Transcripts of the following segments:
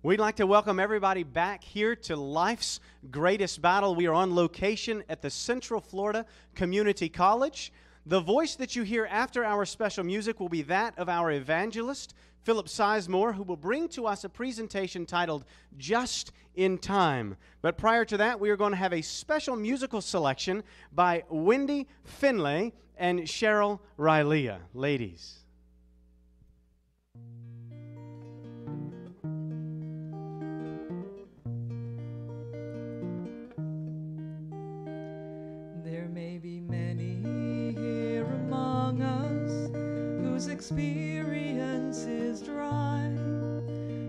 We'd like to welcome everybody back here to Life's Greatest Battle. We are on location at the Central Florida Community College. The voice that you hear after our special music will be that of our evangelist, Phillip Sizemore, who will bring to us a presentation titled Just in Time. But prior to that, we are going to have a special musical selection by Wendy Finley and Cheryl Rilea. Ladies. Experience is dry,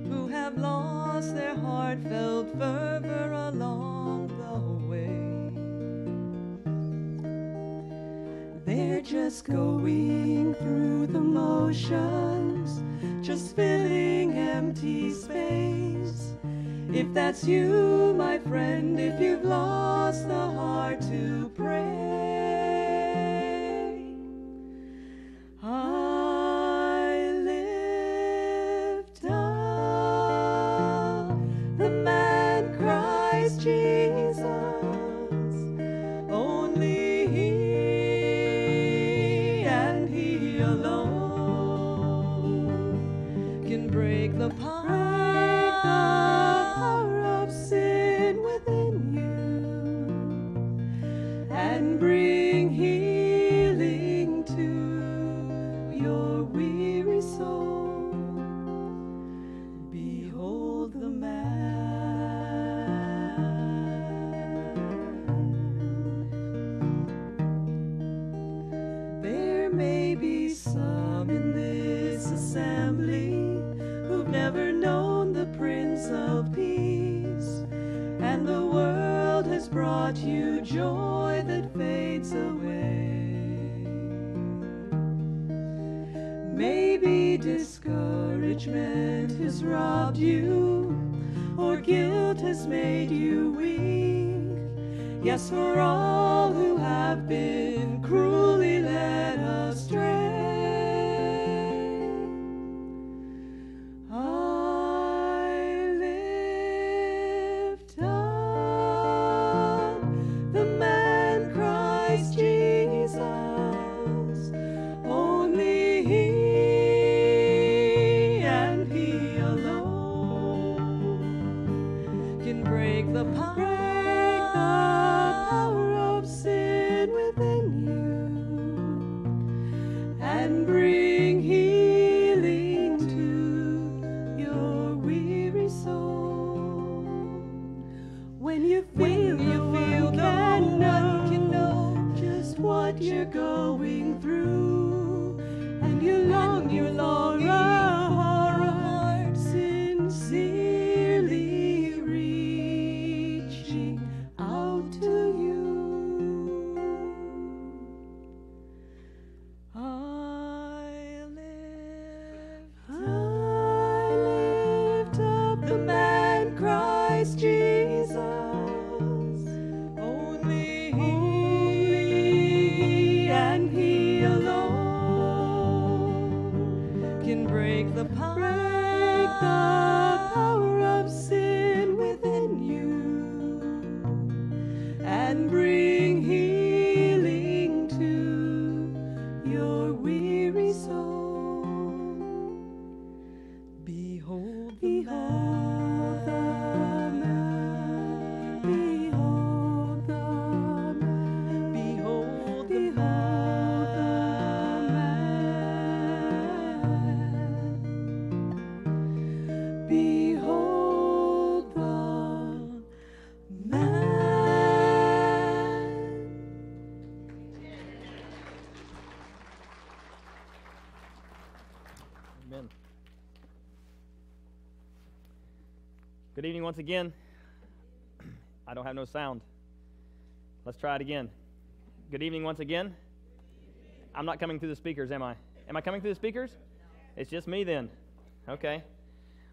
who have lost their heartfelt fervor along the way. They're just going through the motions, just filling empty space. If that's you, my friend, if you've lost the heart to pray. Good evening once again. I don't have no sound. Let's try it again. Good evening once again. I'm not coming through the speakers, am I? Am I coming through the speakers? It's just me then. Okay.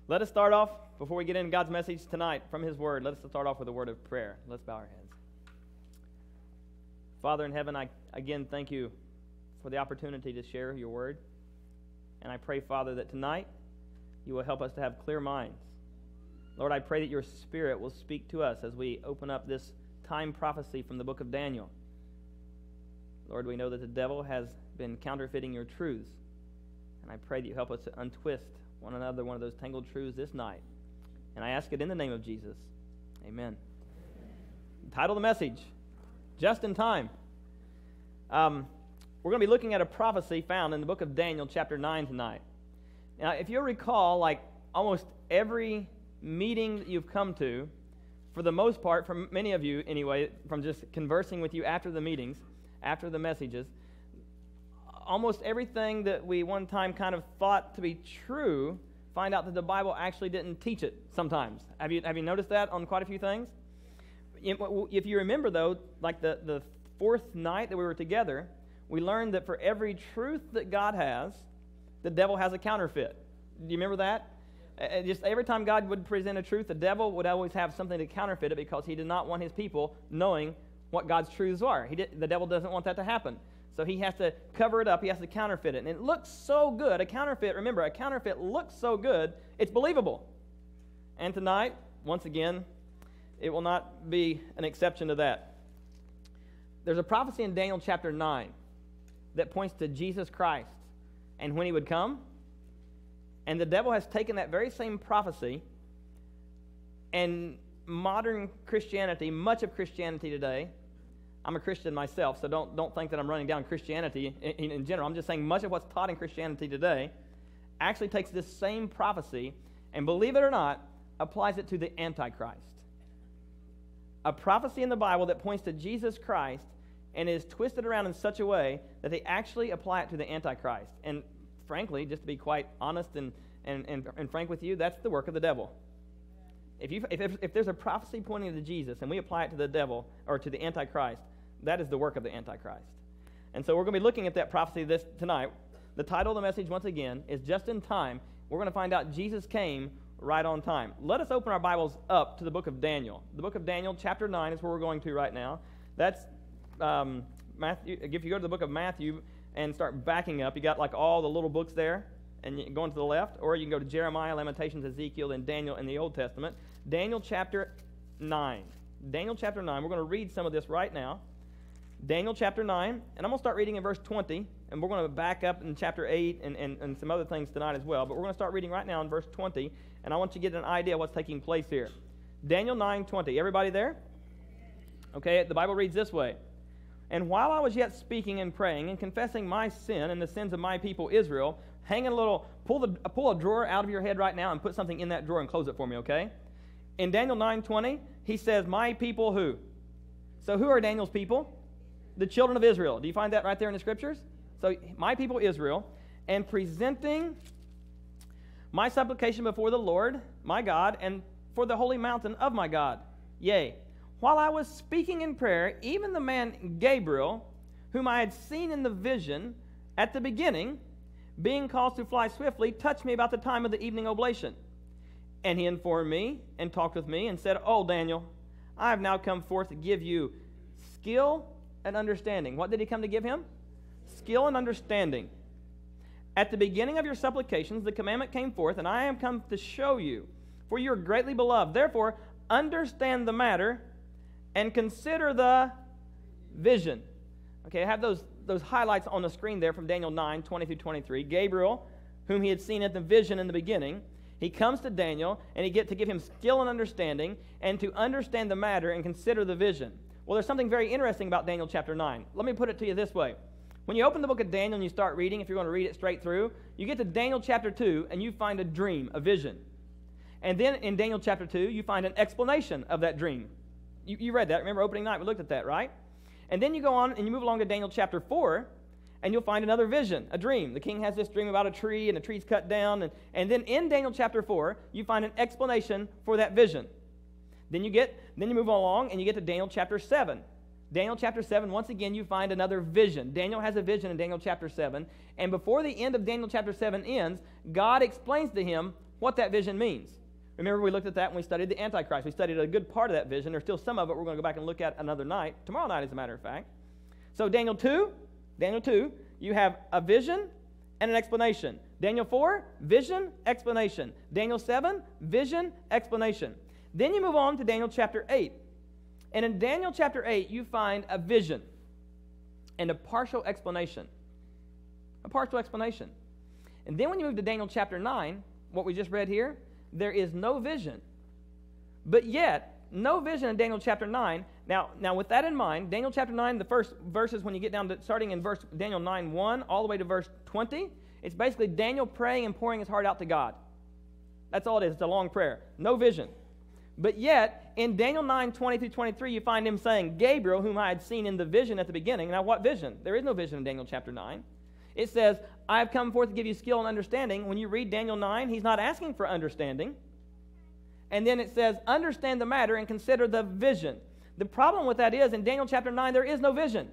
Let us start off, before we get into God's message tonight from His Word, let us start off with a word of prayer. Let's bow our heads. Father in heaven, I again thank you for the opportunity to share your Word. And I pray, Father, that tonight you will help us to have clear minds Lord, I pray that your Spirit will speak to us as we open up this time prophecy from the book of Daniel. Lord, we know that the devil has been counterfeiting your truths. And I pray that you help us to untwist one another one of those tangled truths this night. And I ask it in the name of Jesus. Amen. Title of the message Just in Time. Um, we're going to be looking at a prophecy found in the book of Daniel, chapter 9, tonight. Now, if you'll recall, like almost every meeting that you've come to, for the most part, from many of you anyway, from just conversing with you after the meetings, after the messages, almost everything that we one time kind of thought to be true, find out that the Bible actually didn't teach it sometimes. Have you, have you noticed that on quite a few things? If you remember, though, like the, the fourth night that we were together, we learned that for every truth that God has, the devil has a counterfeit. Do you remember that? Just every time God would present a truth, the devil would always have something to counterfeit it because he did not want his people knowing what God's truths are. He did, the devil doesn't want that to happen. So he has to cover it up, he has to counterfeit it. And it looks so good. A counterfeit, remember, a counterfeit looks so good, it's believable. And tonight, once again, it will not be an exception to that. There's a prophecy in Daniel chapter 9 that points to Jesus Christ and when he would come. And the devil has taken that very same prophecy and modern Christianity, much of Christianity today, I'm a Christian myself, so don't, don't think that I'm running down Christianity in, in, general. I'm just saying much of what's taught in Christianity today actually takes this same prophecy and, believe it or not, applies it to the Antichrist. A prophecy in the Bible that points to Jesus Christ and is twisted around in such a way that they actually apply it to the Antichrist. And frankly, just to be quite honest and, and, and, and frank with you, that's the work of the devil. If, you, if, if, there's a prophecy pointing to Jesus and we apply it to the devil or to the Antichrist, that is the work of the Antichrist. And so we're going to be looking at that prophecy this tonight. The title of the message, once again, is Just in Time. We're going to find out Jesus came right on time. Let us open our Bibles up to the book of Daniel. The book of Daniel, chapter 9, is where we're going to right now. That's um, Matthew. If you go to the book of Matthew and start backing up, you got like all the little books there, and going to the left, or you can go to Jeremiah, Lamentations, Ezekiel, and Daniel in the Old Testament. Daniel chapter 9. Daniel chapter 9. We're going to read some of this right now. Daniel chapter 9, and I'm going to start reading in verse 20, and we're going to back up in chapter 8 and, and, and some other things tonight as well. But we're going to start reading right now in verse 20, and I want you to get an idea of what's taking place here. Daniel 9 20. Everybody there? Okay, the Bible reads this way. And while I was yet speaking and praying and confessing my sin and the sins of my people Israel, hang a little, pull, the, pull a drawer out of your head right now and put something in that drawer and close it for me, okay? In Daniel 9 20, he says, My people who? So who are Daniel's people? the children of Israel. Do you find that right there in the scriptures? So, my people Israel, and presenting my supplication before the Lord, my God, and for the holy mountain of my God. Yea, while I was speaking in prayer, even the man Gabriel, whom I had seen in the vision at the beginning, being caused to fly swiftly, touched me about the time of the evening oblation. And he informed me and talked with me and said, Oh, Daniel, I have now come forth to give you skill and understanding. What did he come to give him? Skill and understanding. At the beginning of your supplications, the commandment came forth, and I am come to show you, for you are greatly beloved. Therefore, understand the matter and consider the vision. Okay, I have those, those highlights on the screen there from Daniel 9 20 through 23. Gabriel, whom he had seen at the vision in the beginning, he comes to Daniel and he get to give him skill and understanding and to understand the matter and consider the vision. Well, there's something very interesting about Daniel chapter 9. Let me put it to you this way. When you open the book of Daniel and you start reading, if you're going to read it straight through, you get to Daniel chapter 2 and you find a dream, a vision. And then in Daniel chapter 2, you find an explanation of that dream. You, you read that. Remember opening night? We looked at that, right? And then you go on and you move along to Daniel chapter 4, and you'll find another vision, a dream. The king has this dream about a tree, and the tree's cut down. And, and then in Daniel chapter 4, you find an explanation for that vision. Then you get, then you move along and you get to Daniel chapter 7. Daniel chapter 7, once again, you find another vision. Daniel has a vision in Daniel chapter 7. And before the end of Daniel chapter 7 ends, God explains to him what that vision means. Remember, we looked at that when we studied the Antichrist. We studied a good part of that vision. There's still some of it we're going to go back and look at another night, tomorrow night, as a matter of fact. So, Daniel 2, Daniel 2, you have a vision and an explanation. Daniel 4, vision, explanation. Daniel 7, vision, explanation. Then you move on to Daniel chapter 8. And in Daniel chapter 8, you find a vision and a partial explanation. A partial explanation. And then when you move to Daniel chapter 9, what we just read here, there is no vision. But yet, no vision in Daniel chapter 9. Now, now with that in mind, Daniel chapter 9, the first verses when you get down to starting in verse Daniel 9 1 all the way to verse 20, it's basically Daniel praying and pouring his heart out to God. That's all it is. It's a long prayer. No vision. But yet, in Daniel 9 20 through 23, you find him saying, Gabriel, whom I had seen in the vision at the beginning. Now, what vision? There is no vision in Daniel chapter 9. It says, I have come forth to give you skill and understanding. When you read Daniel 9, he's not asking for understanding. And then it says, understand the matter and consider the vision. The problem with that is, in Daniel chapter 9, there is no vision.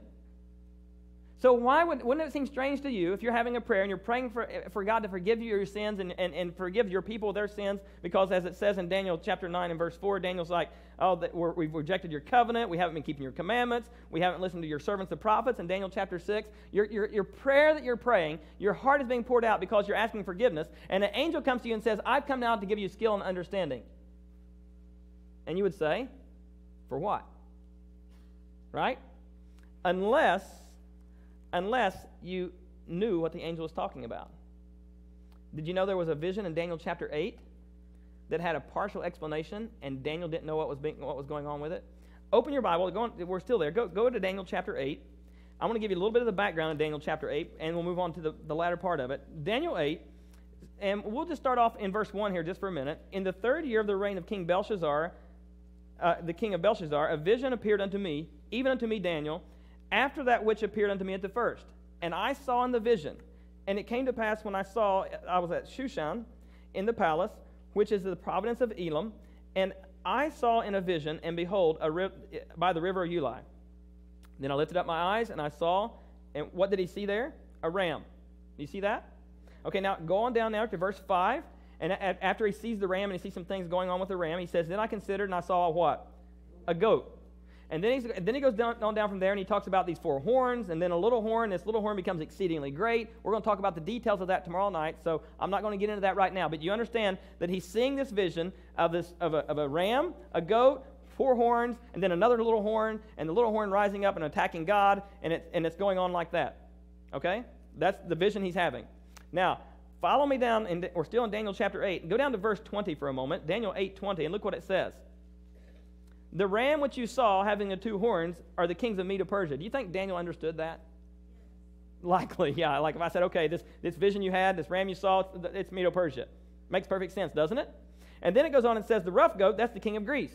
So why would, wouldn't it seem strange to you if you're having a prayer and you're praying for, for God to forgive you your sins and, and, and forgive your people their sins? Because as it says in Daniel chapter 9 and verse 4, Daniel's like, oh, that we have rejected your covenant. We haven't been keeping your commandments. We haven't listened to your servants, the prophets. In Daniel chapter 6, your, your, your prayer that you're praying, your heart is being poured out because you're asking forgiveness. And an angel comes to you and says, I've come now to give you skill and understanding. And you would say, for what? Right? Unless unless you knew what the angel was talking about. Did you know there was a vision in Daniel chapter 8 that had a partial explanation and Daniel didn't know what was, being, what was going on with it? Open your Bible. On, we're still there. Go, go to Daniel chapter 8. I want to give you a little bit of the background in Daniel chapter 8, and we'll move on to the, the latter part of it. Daniel 8, and we'll just start off in verse 1 here just for a minute. In the third year of the reign of King Belshazzar, uh, the king of Belshazzar, a vision appeared unto me, even unto me, Daniel after that which appeared unto me at the first. And I saw in the vision, and it came to pass when I saw, I was at Shushan in the palace, which is the province of Elam, and I saw in a vision, and behold, a ri- by the river of Ulai. Then I lifted up my eyes, and I saw, and what did he see there? A ram. You see that? Okay, now go on down now to verse 5. And after he sees the ram and he sees some things going on with the ram, he says, Then I considered and I saw a what? A goat and then, then he goes down, on down from there and he talks about these four horns and then a little horn. This little horn becomes exceedingly great. We're going to talk about the details of that tomorrow night, so I'm not going to get into that right now. But you understand that he's seeing this vision of, this, of, a, of a ram, a goat, four horns, and then another little horn, and the little horn rising up and attacking God, and, it, and it's going on like that. Okay? That's the vision he's having. Now, follow me down, and we're still in Daniel chapter 8. Go down to verse 20 for a moment. Daniel 8 20, and look what it says. The ram which you saw having the two horns are the kings of Medo Persia. Do you think Daniel understood that? Likely, yeah. Like if I said, okay, this, this vision you had, this ram you saw, it's, Medo Persia. Makes perfect sense, doesn't it? And then it goes on and says, the rough goat, that's the king of Greece.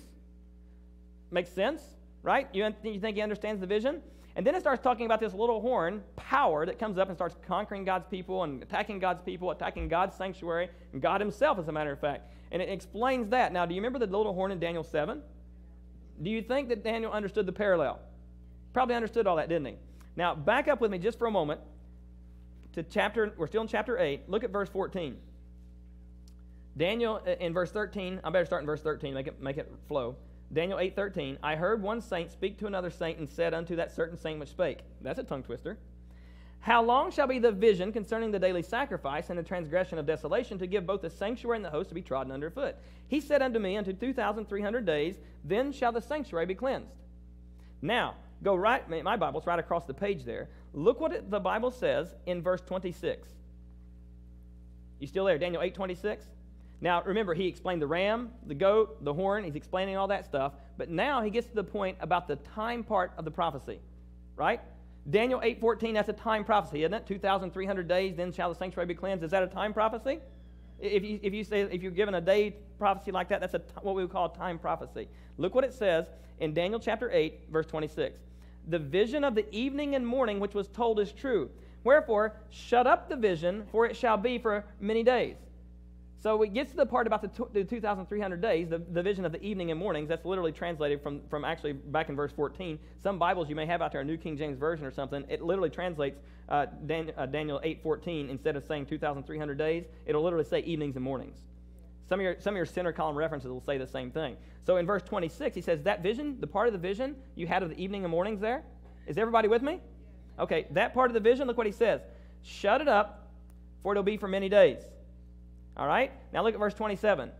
Makes sense, right? You, you think he understands the vision? And then it starts talking about this little horn power that comes up and starts conquering God's people and attacking God's people, attacking God's sanctuary, and God himself, as a matter of fact. And it explains that. Now, do you remember the little horn in Daniel 7? Do you think that Daniel understood the parallel? Probably understood all that, didn't he? Now, back up with me just for a moment to chapter, we're still in chapter 8. Look at verse 14. Daniel, uh, in verse 13, I better start in verse 13, make it, make it flow. Daniel 8 13, I heard one saint speak to another saint and said unto that certain saint which spake. That's a tongue twister. How long shall be the vision concerning the daily sacrifice and the transgression of desolation to give both the sanctuary and the host to be trodden under foot? He said unto me, Unto 2,300 days, then shall the sanctuary be cleansed. Now, go right, my Bible's right across the page there. Look what it, the Bible says in verse 26. You still there? Daniel 8 26? Now, remember, he explained the ram, the goat, the horn. He's explaining all that stuff. But now he gets to the point about the time part of the prophecy, right? Daniel 8:14, that's a time prophecy, isn't it? 2,300 days, then shall the sanctuary be cleansed. Is that a time prophecy? If you, if you say if you're given a day prophecy like that, that's a, what we would call a time prophecy. Look what it says in Daniel chapter 8, verse 26. The vision of the evening and morning which was told is true. Wherefore, shut up the vision, for it shall be for many days. So it gets to the part about the, the 2,300 days, the, the vision of the evening and mornings. That's literally translated from, from actually back in verse 14. Some Bibles you may have out there, a New King James Version or something, it literally translates uh, Dan, uh, Daniel 8.14. Instead of saying 2,300 days, it'll literally say evenings and mornings. Some of, your, some of your center column references will say the same thing. So in verse 26, he says, That vision, the part of the vision you had of the evening and mornings there, is everybody with me? Okay, that part of the vision, look what he says. Shut it up for it'll be for many days. All right? Now look at verse 27.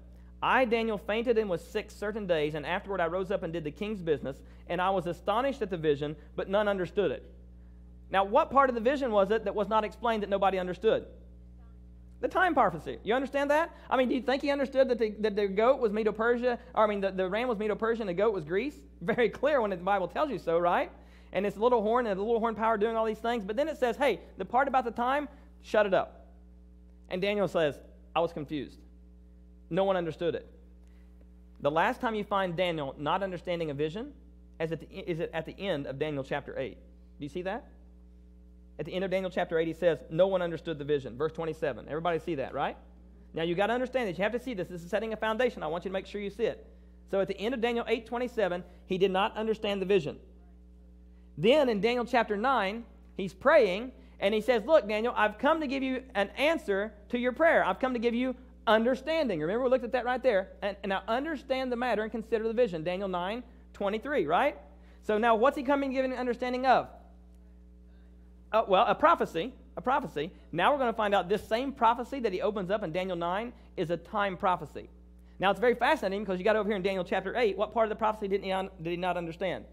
I, Daniel, fainted and was sick certain days, and afterward I rose up and did the king's business, and I was astonished at the vision, but none understood it. Now, what part of the vision was it that was not explained that nobody understood? The time prophecy. You understand that? I mean, do you think he understood that the, that the goat was Medo Persia? I mean, the, the ram was Medo Persia and the goat was Greece? Very clear when the Bible tells you so, right? And it's a little horn and the little horn power doing all these things. But then it says, hey, the part about the time, shut it up. And Daniel says, I was confused. No one understood it. The last time you find Daniel not understanding a vision is at the, is at the end of Daniel chapter 8. Do you see that? At the end of Daniel chapter 8, he says, No one understood the vision. Verse 27. Everybody see that, right? Now you got to understand this. You have to see this. This is setting a foundation. I want you to make sure you see it. So at the end of Daniel 8 27, he did not understand the vision. Then in Daniel chapter 9, he's praying and he says, Look, Daniel, I've come to give you an answer to your prayer. I've come to give you understanding. Remember, we looked at that right there. And, and now understand the matter and consider the vision. Daniel 9 23, right? So now what's he coming giving understanding of? Uh, well, a prophecy, a prophecy. Now we're going to find out this same prophecy that he opens up in Daniel 9 is a time prophecy. Now it's very fascinating because you got over here in Daniel chapter 8, what part of the prophecy didn't he un- did he not understand?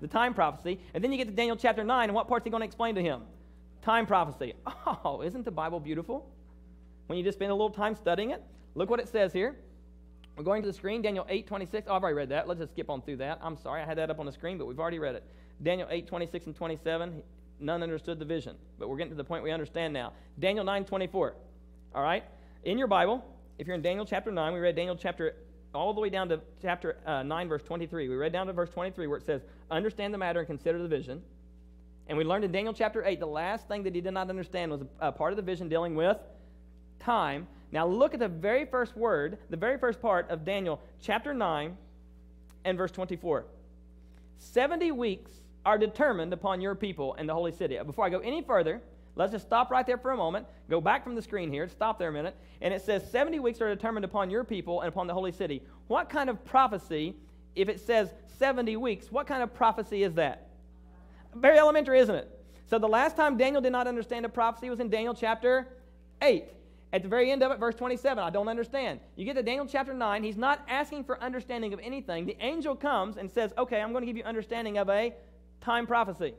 The time prophecy. And then you get to Daniel chapter 9, and what part's he going to explain to him? Time prophecy. Oh, isn't the Bible beautiful? When you just spend a little time studying it, look what it says here. We're going to the screen, Daniel 8, 26. Oh, I've already read that. Let's just skip on through that. I'm sorry, I had that up on the screen, but we've already read it. Daniel 8, 26 and 27 none understood the vision. But we're getting to the point we understand now. Daniel 9 24. All right? In your Bible, if you're in Daniel chapter 9, we read Daniel chapter all the way down to chapter uh, 9, verse 23. We read down to verse 23 where it says, Understand the matter and consider the vision. And we learned in Daniel chapter 8, the last thing that he did not understand was a, part of the vision dealing with time. Now look at the very first word, the very first part of Daniel chapter 9 and verse 24. 70 weeks are determined upon your people and the holy city. Before I go any further, let's just stop right there for a moment. Go back from the screen here. Stop there a minute. And it says 70 weeks are determined upon your people and upon the holy city. What kind of prophecy, if it says 70 weeks, what kind of prophecy is that? Very elementary, isn't it? So the last time Daniel did not understand a prophecy was in Daniel chapter 8. At the very end of it, verse 27, I don't understand. You get to Daniel chapter 9, he's not asking for understanding of anything. The angel comes and says, Okay, I'm going to give you understanding of a time prophecy.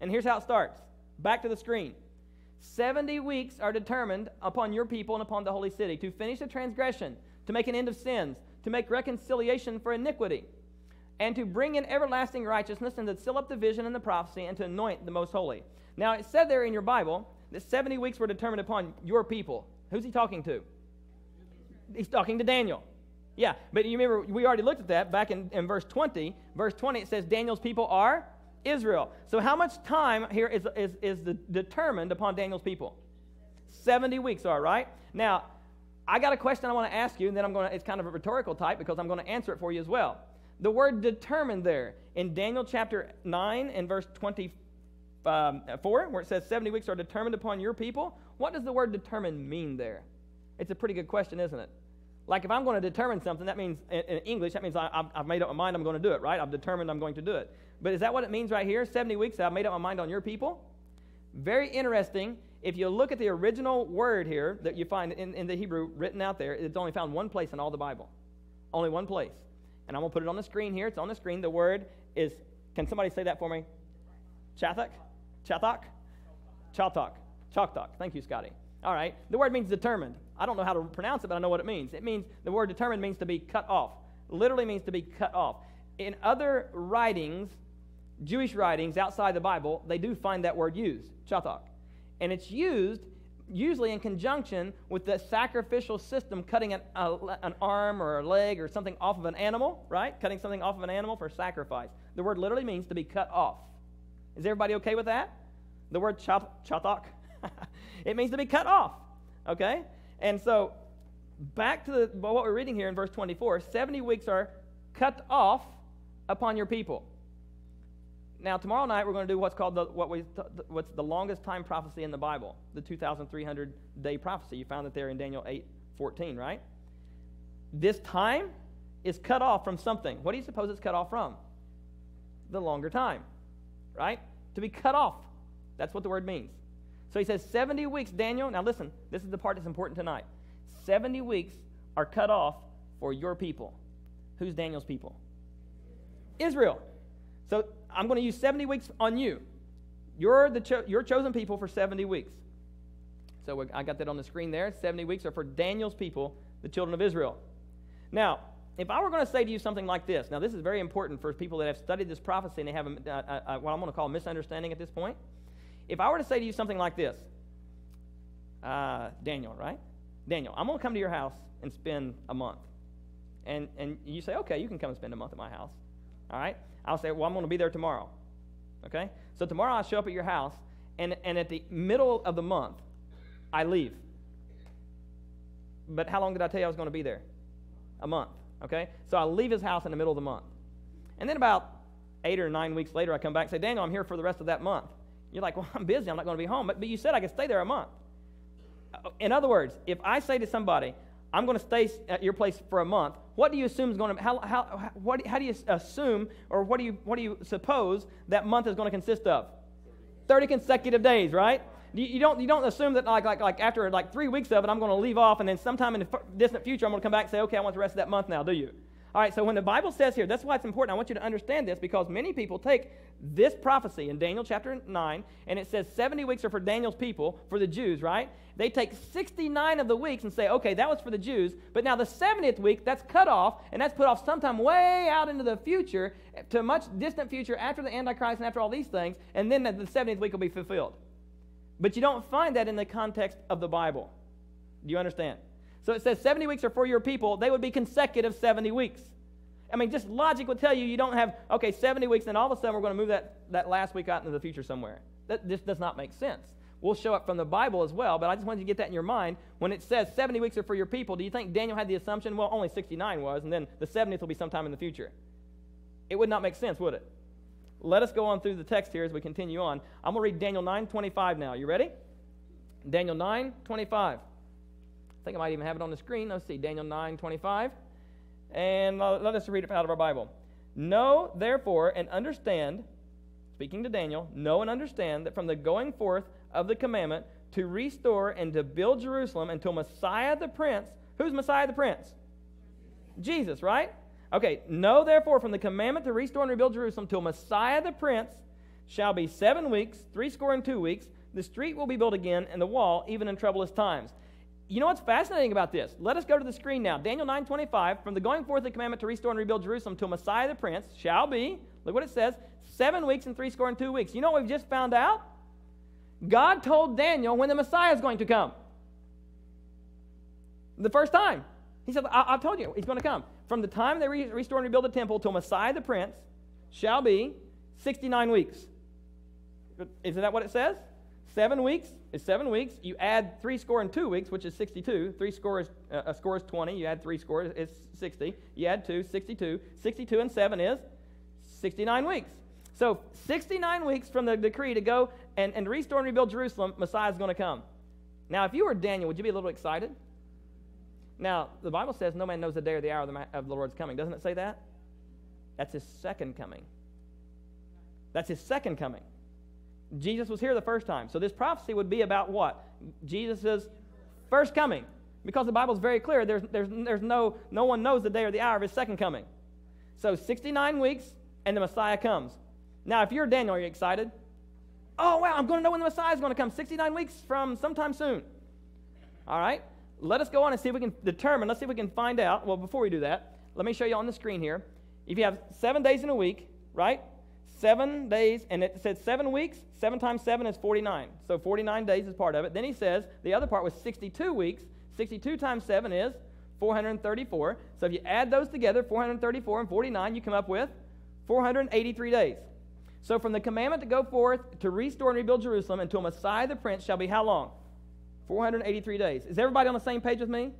And here's how it starts. Back to the screen. 70 weeks are determined upon your people and upon the holy city to finish the transgression, to make an end of sins, to make reconciliation for iniquity, and to bring in everlasting righteousness, and to seal up the vision and the prophecy, and to anoint the most holy. Now, it said there in your Bible that 70 weeks were determined upon your people. Who's he talking to? He's talking to Daniel. Yeah, but you remember, we already looked at that back in, in verse 20. Verse 20, it says, Daniel's people are Israel. So, how much time here is, is, is the, determined upon Daniel's people? 70 weeks, are, right? Now, I got a question I want to ask you, and then I'm going to, it's kind of a rhetorical type because I'm going to answer it for you as well. The word determined there in Daniel chapter 9 and verse 24, um, where it says 70 weeks are determined upon your people, what does the word determined mean there? It's a pretty good question, isn't it? Like if I'm going to determine something, that means in, English, that means I, have made up my mind I'm going to do it, right? I've determined I'm going to do it. But is that what it means right here? 70 weeks, I've made up my mind on your people? Very interesting. If you look at the original word here that you find in, in the Hebrew written out there, it's only found one place in all the Bible. Only one place. And I'm going to put it on the screen here. It's on the screen. The word is, can somebody say that for me? Chathak? Chathak? Chathak. Choktok. Thank you, Scotty. All right. The word means determined. I don't know how to pronounce it, but I know what it means. It means, the word determined means to be cut off. Literally means to be cut off. In other writings, Jewish writings outside the Bible, they do find that word used, chathak. And it's used usually in conjunction with the sacrificial system, cutting an, a, an arm or a leg or something off of an animal, right? Cutting something off of an animal for sacrifice. The word literally means to be cut off. Is everybody okay with that? The word chathak? it means to be cut off, okay? And so, back to the, what we're reading here in verse 24 70 weeks are cut off upon your people. Now, tomorrow night we're going to do what's called the, what we, what's the longest time prophecy in the Bible, the 2,300 day prophecy. You found it there in Daniel 8 14, right? This time is cut off from something. What do you suppose it's cut off from? The longer time, right? To be cut off. That's what the word means. So he says 70 weeks, Daniel. Now listen, this is the part that's important tonight. 70 weeks are cut off for your people. Who's Daniel's people? Israel. So I'm going to use 70 weeks on you. You're the cho- you're chosen people for 70 weeks. So I got that on the screen there. 70 weeks are for Daniel's people, the children of Israel. Now, if I were going to say to you something like this, now this is very important for people that have studied this prophecy and they have a, a, a, what I'm going to call misunderstanding at this point. If I were to say to you something like this, uh, Daniel, right? Daniel, I'm going to come to your house and spend a month. And, and you say, okay, you can come and spend a month at my house. All right? I'll say, well, I'm going to be there tomorrow. Okay? So tomorrow I'll show up at your house, and, and at the middle of the month, I leave. But how long did I tell you I was going to be there? A month. Okay? So I leave his house in the middle of the month. And then about eight or nine weeks later, I come back and say, Daniel, I'm here for the rest of that month. You're like, well, I'm busy. I'm not going to be home. But, but you said I could stay there a month. Uh, in other words, if I say to somebody, I'm going to stay at your place for a month, what do you assume is going to, how, how, what, how do you assume, or what do you, what do you suppose that month is going to consist of? 30 consecutive days, right? You, don't, you don't assume that like, like, like after like three weeks of it, I'm going to leave off, and then sometime in the distant future, I'm going to come back and say, okay, I want the rest of that month now, do you? All right, so when the Bible says here, that's why it's important. I want you to understand this because many people take this prophecy in Daniel chapter 9, and it says 70 weeks are for Daniel's people, for the Jews, right? They take 69 of the weeks and say, okay, that was for the Jews, but now the 70th week, that's cut off, and that's put off sometime way out into the future, to a much distant future after the Antichrist and after all these things, and then the 70th week will be fulfilled. But you don't find that in the context of the Bible. Do you understand? So it says 70 weeks are for your people. They would be consecutive 70 weeks. I mean, just logic would tell you you don't have, okay, 70 weeks, and all of a sudden we're going to move that, that last week out into the future somewhere. That just does not make sense. We'll show up from the Bible as well, but I just wanted you to get that in your mind. When it says 70 weeks are for your people, do you think Daniel had the assumption, well, only 69 was, and then the 70th will be sometime in the future? It would not make sense, would it? Let us go on through the text here as we continue on. I'm going to read Daniel 9:25 now. You ready? Daniel 9:25. I think I might even have it on the screen. Let's see. Daniel 9:25. And let us read it out of our Bible. Know, therefore, and understand, speaking to Daniel, know and understand that from the going forth of the commandment to restore and to build Jerusalem until Messiah the Prince, who's Messiah the Prince? Jesus, right? Okay, know therefore from the commandment to restore and rebuild Jerusalem till Messiah the Prince shall be seven weeks, three score and two weeks. The street will be built again, and the wall, even in troublous times. You know what's fascinating about this? Let us go to the screen now. Daniel 9:25. From the going forth of the commandment to restore and rebuild Jerusalem till Messiah the Prince shall be. Look what it says: seven weeks and three score and two weeks. You know what we've just found out? God told Daniel when the Messiah is going to come. The first time. He said, I, I told you, he's going to come. From the time they re- restore and rebuild the temple till Messiah the Prince shall be 69 weeks. Isn't that what it says? Seven weeks is seven weeks. You add three score and two weeks, which is 62. Three score is, uh, a score is 20. You add three scores, it's 60. You add two, 62. 62 and seven is 69 weeks. So 69 weeks from the decree to go and, and restore and rebuild Jerusalem, Messiah is going to come. Now, if you were Daniel, would you be a little excited? Now, the Bible says no man knows the day or the hour of the, of the Lord's coming. Doesn't it say that? That's his second coming. That's his second coming. Jesus was here the first time. So this prophecy would be about what? Jesus' first coming. Because the Bible is very clear, there's, there's, there's no, no one knows the day or the hour of his second coming. So 69 weeks, and the Messiah comes. Now, if you're Daniel, are you excited? Oh, wow, I'm going to know when the Messiah is going to come. 69 weeks from sometime soon. All right? let us go on and see if we can determine, let's see if we can find out. Well, before we do that, let me show you on the screen here. If you have seven days in a week, right? Seven days, and it said seven weeks, seven times seven is 49. So 49 days is part of it. Then he says the other part was 62 weeks. 62 times seven is 434. So if you add those together, 434 and 49, you come up with 483 days. So from the commandment to go forth to restore and rebuild Jerusalem until Messiah the Prince shall be how long? 483 days. Is everybody on the same page with me?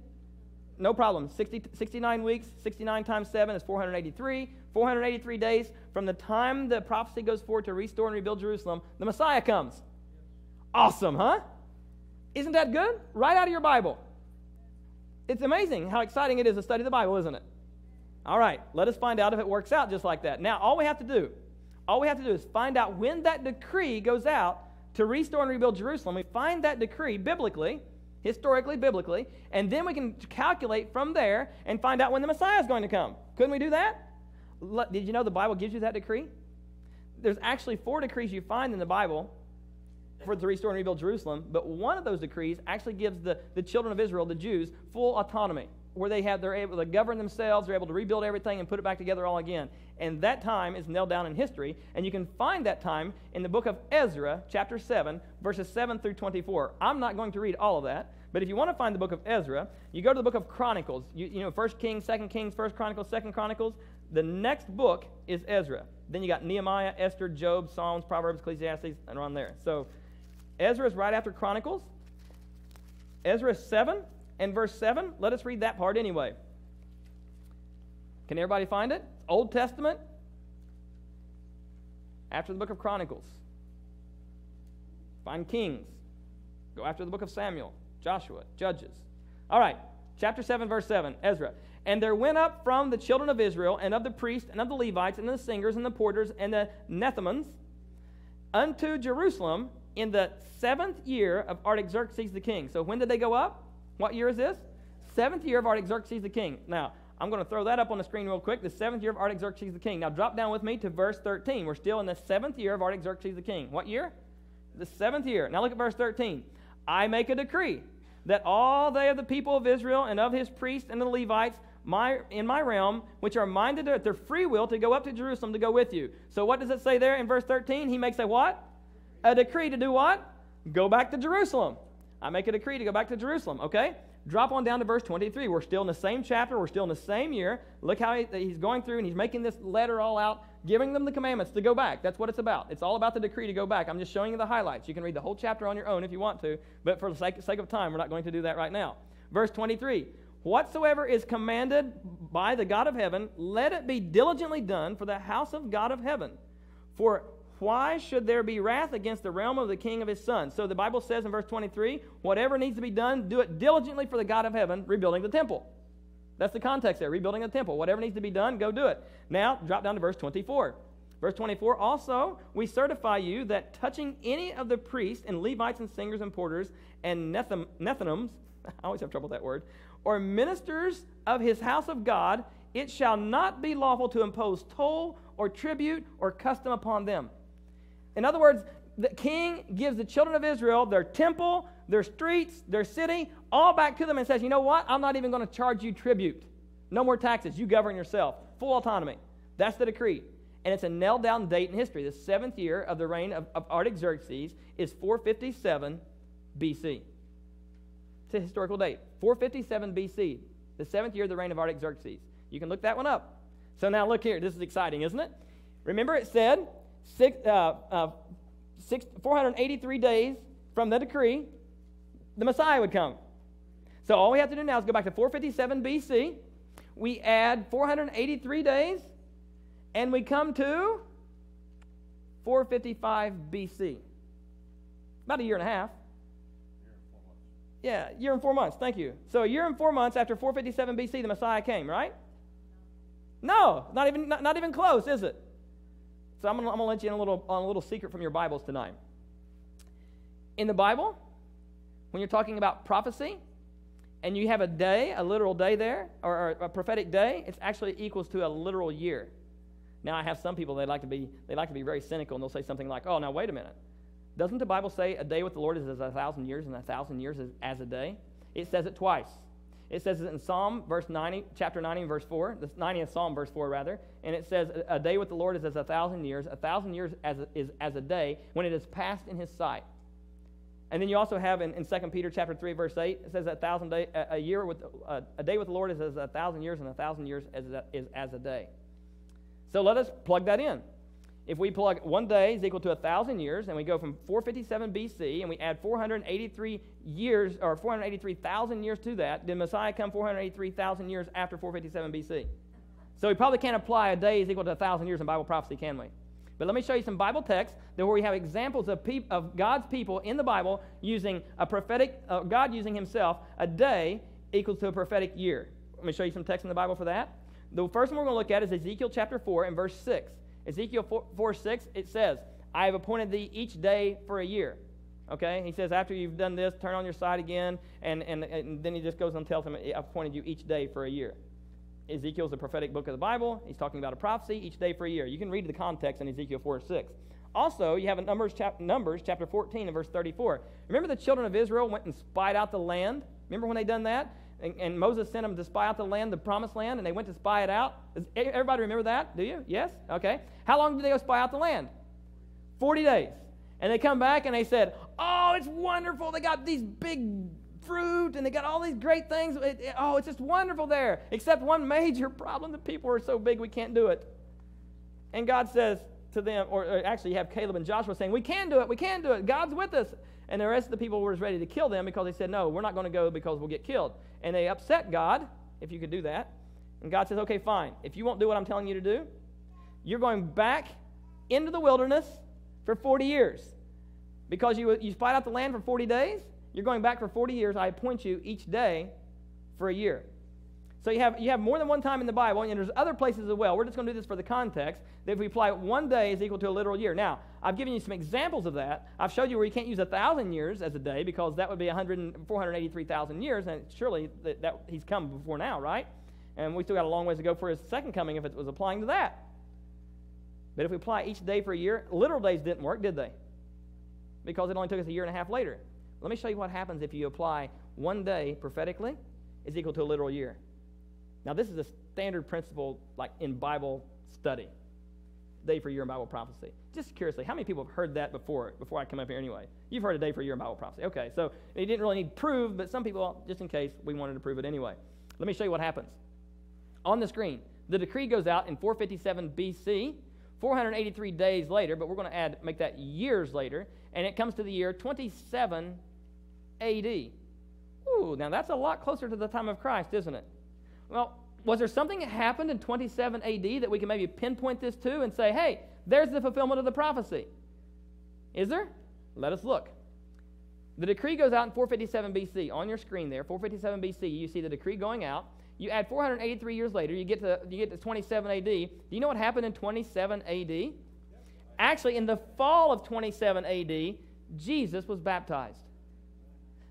No problem. 60, 69 weeks, 69 times 7 is 483. 483 days from the time the prophecy goes forward to restore and rebuild Jerusalem, the Messiah comes. Awesome, huh? Isn't that good? Right out of your Bible. It's amazing how exciting it is to study the Bible, isn't it? All right, let us find out if it works out just like that. Now, all we have to do, all we have to do is find out when that decree goes out to restore and rebuild Jerusalem. We find that decree biblically, historically, biblically, and then we can calculate from there and find out when the Messiah is going to come. Couldn't we do that? Did you know the Bible gives you that decree? There's actually four decrees you find in the Bible for to restore and rebuild Jerusalem, but one of those decrees actually gives the, the children of Israel, the Jews, full autonomy, where they have they're able to govern themselves, they're able to rebuild everything and put it back together all again. And that time is nailed down in history, and you can find that time in the book of Ezra, chapter 7, verses 7 through 24. I'm not going to read all of that, but if you want to find the book of Ezra, you go to the book of Chronicles. You, you know, First Kings, Second Kings, First Chronicles, Second Chronicles. The next book is Ezra. Then you got Nehemiah, Esther, Job, Psalms, Proverbs, Ecclesiastes, and around there. So Ezra is right after Chronicles. Ezra 7 and verse 7. Let us read that part anyway. Can everybody find it? Old Testament. After the book of Chronicles. Find Kings. Go after the book of Samuel, Joshua, Judges. All right, chapter 7, verse 7, Ezra. And there went up from the children of Israel, and of the priests, and of the Levites, and the singers, and the porters, and the Nethinims, unto Jerusalem in the seventh year of Artaxerxes the king. So when did they go up? What year is this? Seventh year of Artaxerxes the king. Now, I'm going to throw that up on the screen real quick. The seventh year of Artaxerxes the king. Now, drop down with me to verse 13. We're still in the seventh year of Artaxerxes the king. What year? The seventh year. Now, look at verse 13. I make a decree that all they of the people of Israel and of his priests and the Levites my, in my realm, which are minded at their free will to go up to Jerusalem to go with you. So what does it say there in verse 13? He makes a what? A decree to do what? Go back to Jerusalem. I make a decree to go back to Jerusalem, okay? Drop on down to verse 23. We're still in the same chapter. We're still in the same year. Look how he, he's going through and he's making this letter all out, giving them the commandments to go back. That's what it's about. It's all about the decree to go back. I'm just showing you the highlights. You can read the whole chapter on your own if you want to, but for the sake, sake of time, we're not going to do that right now. Verse 23 Whatsoever is commanded by the God of heaven, let it be diligently done for the house of God of heaven. For why should there be wrath against the realm of the king of his son? So the Bible says in verse 23 whatever needs to be done, do it diligently for the God of heaven, rebuilding the temple. That's the context there, rebuilding the temple. Whatever needs to be done, go do it. Now, drop down to verse 24. Verse 24 Also, we certify you that touching any of the priests and Levites and singers and porters and Nethinims, I always have trouble with that word, or ministers of his house of God, it shall not be lawful to impose toll or tribute or custom upon them. In other words, the king gives the children of Israel their temple, their streets, their city, all back to them and says, You know what? I'm not even going to charge you tribute. No more taxes. You govern yourself. Full autonomy. That's the decree. And it's a nailed down date in history. The seventh year of the reign of, of Artaxerxes is 457 BC. It's a historical date. 457 BC, the seventh year of the reign of Artaxerxes. You can look that one up. So now look here. This is exciting, isn't it? Remember, it said six, uh, uh, six, 483 days from the decree, the Messiah would come. So all we have to do now is go back to 457 BC. We add 483 days, and we come to 455 BC. About a year and a half. Yeah, year and four months. Thank you. So a year and four months after 457 BC, the Messiah came, right? No, not even not, not even close, is it? So I'm I'm gonna let you in a little on a little secret from your Bibles tonight. In the Bible, when you're talking about prophecy, and you have a day, a literal day there, or, or a prophetic day, it's actually equals to a literal year. Now I have some people they like to be they like to be very cynical, and they'll say something like, "Oh, now wait a minute." Doesn't the Bible say a day with the Lord is as a thousand years, and a thousand years is as a day? It says it twice. It says in Psalm, verse 90, chapter 90, verse 4, the 90th Psalm, verse 4, rather. And it says, A day with the Lord is as a thousand years, a thousand years as a, is as a day when it is passed in his sight. And then you also have in, in 2 Peter chapter 3, verse 8, it says a thousand day, a, a year with a, a, day with the Lord is as a thousand years, and a thousand years as a, is as a day. So let us plug that in if we plug one day is equal to a thousand years, and we go from 457 BC, and we add 483 years or 483,000 years to that, did Messiah come 483,000 years after 457 BC? So we probably can't apply a day is equal to a thousand years in Bible prophecy, can we? But let me show you some Bible texts where we have examples of, peop- of God's people in the Bible using a prophetic, uh, God using Himself, a day equals to a prophetic year. Let me show you some text in the Bible for that. The first one we're going to look at is Ezekiel chapter 4 and verse 6. Ezekiel 4, 4 6, it says, I have appointed thee each day for a year. Okay? He says, after you've done this, turn on your side again. And, and, and then he just goes and tells him, I've appointed you each day for a year. Ezekiel's a prophetic book of the Bible. He's talking about a prophecy each day for a year. You can read the context in Ezekiel 4 6. Also, you have in Numbers, chap- Numbers chapter 14 and verse 34. Remember the children of Israel went and spied out the land? Remember when they done that? And, and, Moses sent them to spy out the land, the promised land, and they went to spy it out. Does everybody remember that? Do you? Yes? Okay. How long did they go spy out the land? 40 days. And they come back and they said, Oh, it's wonderful. They got these big fruit and they got all these great things. It, it, oh, it's just wonderful there. Except one major problem the people are so big we can't do it. And God says to them, or, or actually, you have Caleb and Joshua saying, We can do it. We can do it. God's with us. And the rest of the people were ready to kill them because they said, No, we're not going to go because we'll get killed. And they upset God, if you could do that. And God says, Okay, fine. If you won't do what I'm telling you to do, you're going back into the wilderness for 40 years. Because you, you spied out the land for 40 days, you're going back for 40 years. I appoint you each day for a year. So you have, you have more than one time in the Bible, and there's other places as well. We're just going to do this for the context, that if we apply one day is equal to a literal year. Now, I've given you some examples of that. I've showed you where you can't use a 1,000 years as a day because that would be 100, 483,000 years, and surely that, that he's come before now, right? And we still got a long ways to go for his second coming if it was applying to that. But if we apply each day for a year, literal days didn't work, did they? Because it only took us a year and a half later. Let me show you what happens if you apply one day prophetically is equal to a literal year. Now, this is a standard principle like in Bible study. Day for year in Bible prophecy. Just curiously, how many people have heard that before before I come up here anyway? You've heard a day for year in Bible prophecy. Okay, so it didn't really need proof, but some people, just in case, we wanted to prove it anyway. Let me show you what happens. On the screen, the decree goes out in 457 BC, 483 days later, but we're going to add make that years later, and it comes to the year 27 AD. Ooh, now that's a lot closer to the time of Christ, isn't it? Well, was there something that happened in 27 AD that we can maybe pinpoint this to and say, hey, there's the fulfillment of the prophecy? Is there? Let us look. The decree goes out in 457 BC. On your screen there, 457 BC, you see the decree going out. You add 483 years later, you get to, you get to 27 AD. Do you know what happened in 27 AD? Actually, in the fall of 27 AD, Jesus was baptized.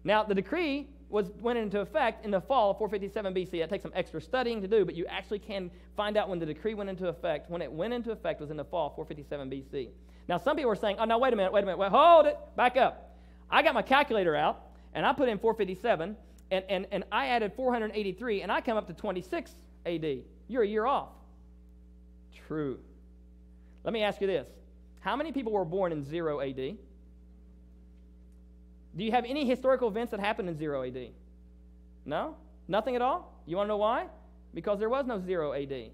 Now, the decree was, went into effect in the fall of 457 BC. It takes some extra studying to do, but you actually can find out when the decree went into effect. When it went into effect was in the fall 457 BC. Now, some people are saying, oh, no, wait a minute, wait a minute, wait, hold it, back up. I got my calculator out, and I put in 457, and, and, and I added 483, and I come up to 26 AD. You're a year off. True. Let me ask you this How many people were born in 0 AD? Do you have any historical events that happened in 0 AD? No? Nothing at all? You want to know why? Because there was no 0 AD.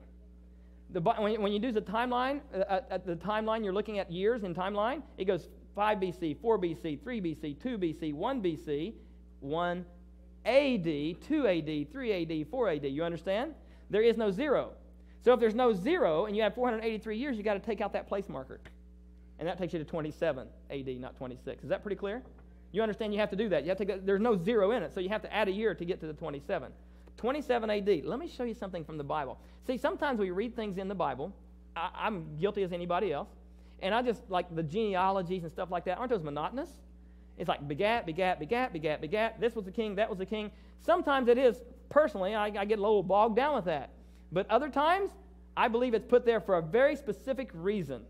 The, when, when you do the timeline, uh, at, at the timeline, you're looking at years in timeline, it goes 5 BC, 4 BC, 3 BC, 2 BC, 1 BC, 1 AD, 2 AD, 3 AD, 4 AD. You understand? There is no zero. So if there's no zero and you have 483 years, you've got to take out that place marker. And that takes you to 27 AD, not 26. Is that pretty clear? You understand you have to do that. You have to go, there's no zero in it, so you have to add a year to get to the 27. 27 AD. Let me show you something from the Bible. See, sometimes we read things in the Bible. I, I'm guilty as anybody else. And I just like the genealogies and stuff like that. Aren't those monotonous? It's like begat, begat, begat, begat, begat. This was the king, that was the king. Sometimes it is, personally, I, I get a little bogged down with that. But other times, I believe it's put there for a very specific reason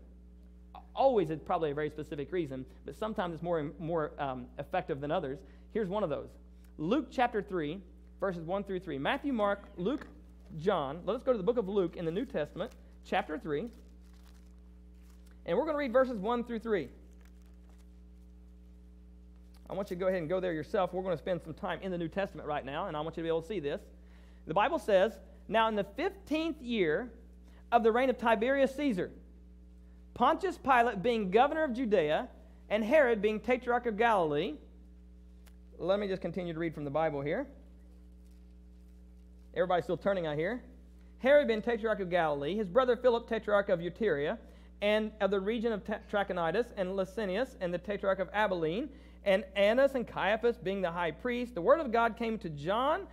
always it's probably a very specific reason, but sometimes it's more, more um, effective than others. Here's one of those Luke chapter 3, verses 1 through 3. Matthew, Mark, Luke, John. Let us go to the book of Luke in the New Testament, chapter 3. And we're going to read verses 1 through 3. I want you to go ahead and go there yourself. We're going to spend some time in the New Testament right now, and I want you to be able to see this. The Bible says, Now in the 15th year of the reign of Tiberius Caesar, Pontius Pilate being governor of Judea, and Herod being tetrarch of Galilee. Let me just continue to read from the Bible here. Everybody's still turning, I hear. Herod being tetrarch of Galilee, his brother Philip tetrarch of Iturea, and of the region of Trachonitis, and Lysanias, and the tetrarch of Abilene, and Annas and Caiaphas being the high priest. The word of God came to John,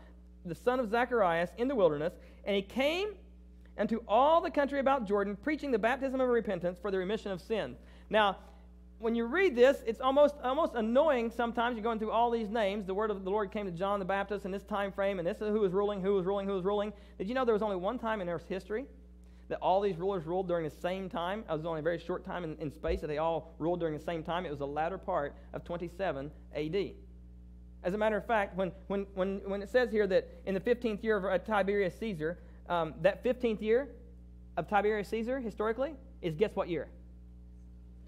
the son of Zacharias, in the wilderness, and he came and to all the country about Jordan, preaching the baptism of repentance for the remission of sin. Now, when you read this, it's almost almost annoying sometimes. You're going through all these names. The word of the Lord came to John the Baptist in this time frame, and this is who was ruling, who was ruling, who was ruling. Did you know there was only one time in Earth's history that all these rulers ruled during the same time? It was only a very short time in, in space that they all ruled during the same time. It was the latter part of 27 AD. As a matter of fact, when, when, when, when it says here that in the 15th year of uh, Tiberius Caesar, um, that 15th year of Tiberius Caesar, historically, is guess what year?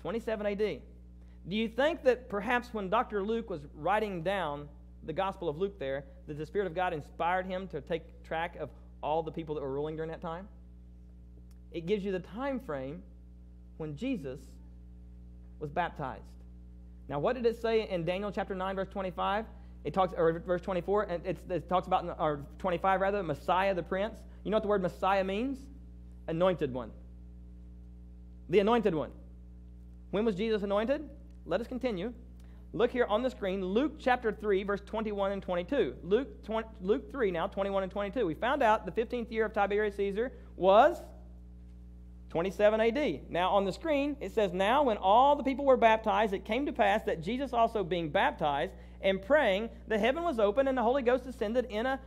27 AD. Do you think that perhaps when Dr. Luke was writing down the Gospel of Luke there, that the Spirit of God inspired him to take track of all the people that were ruling during that time? It gives you the time frame when Jesus was baptized. Now, what did it say in Daniel chapter 9, verse 25? It talks, or verse 24, and it talks about, or 25 rather, Messiah the Prince. You know what the word Messiah means? Anointed one. The anointed one. When was Jesus anointed? Let us continue. Look here on the screen, Luke chapter 3, verse 21 and 22. Luke, 20, Luke 3 now, 21 and 22. We found out the 15th year of Tiberius Caesar was 27 AD. Now on the screen, it says, Now when all the people were baptized, it came to pass that Jesus also being baptized and praying, the heaven was opened and the Holy Ghost descended in a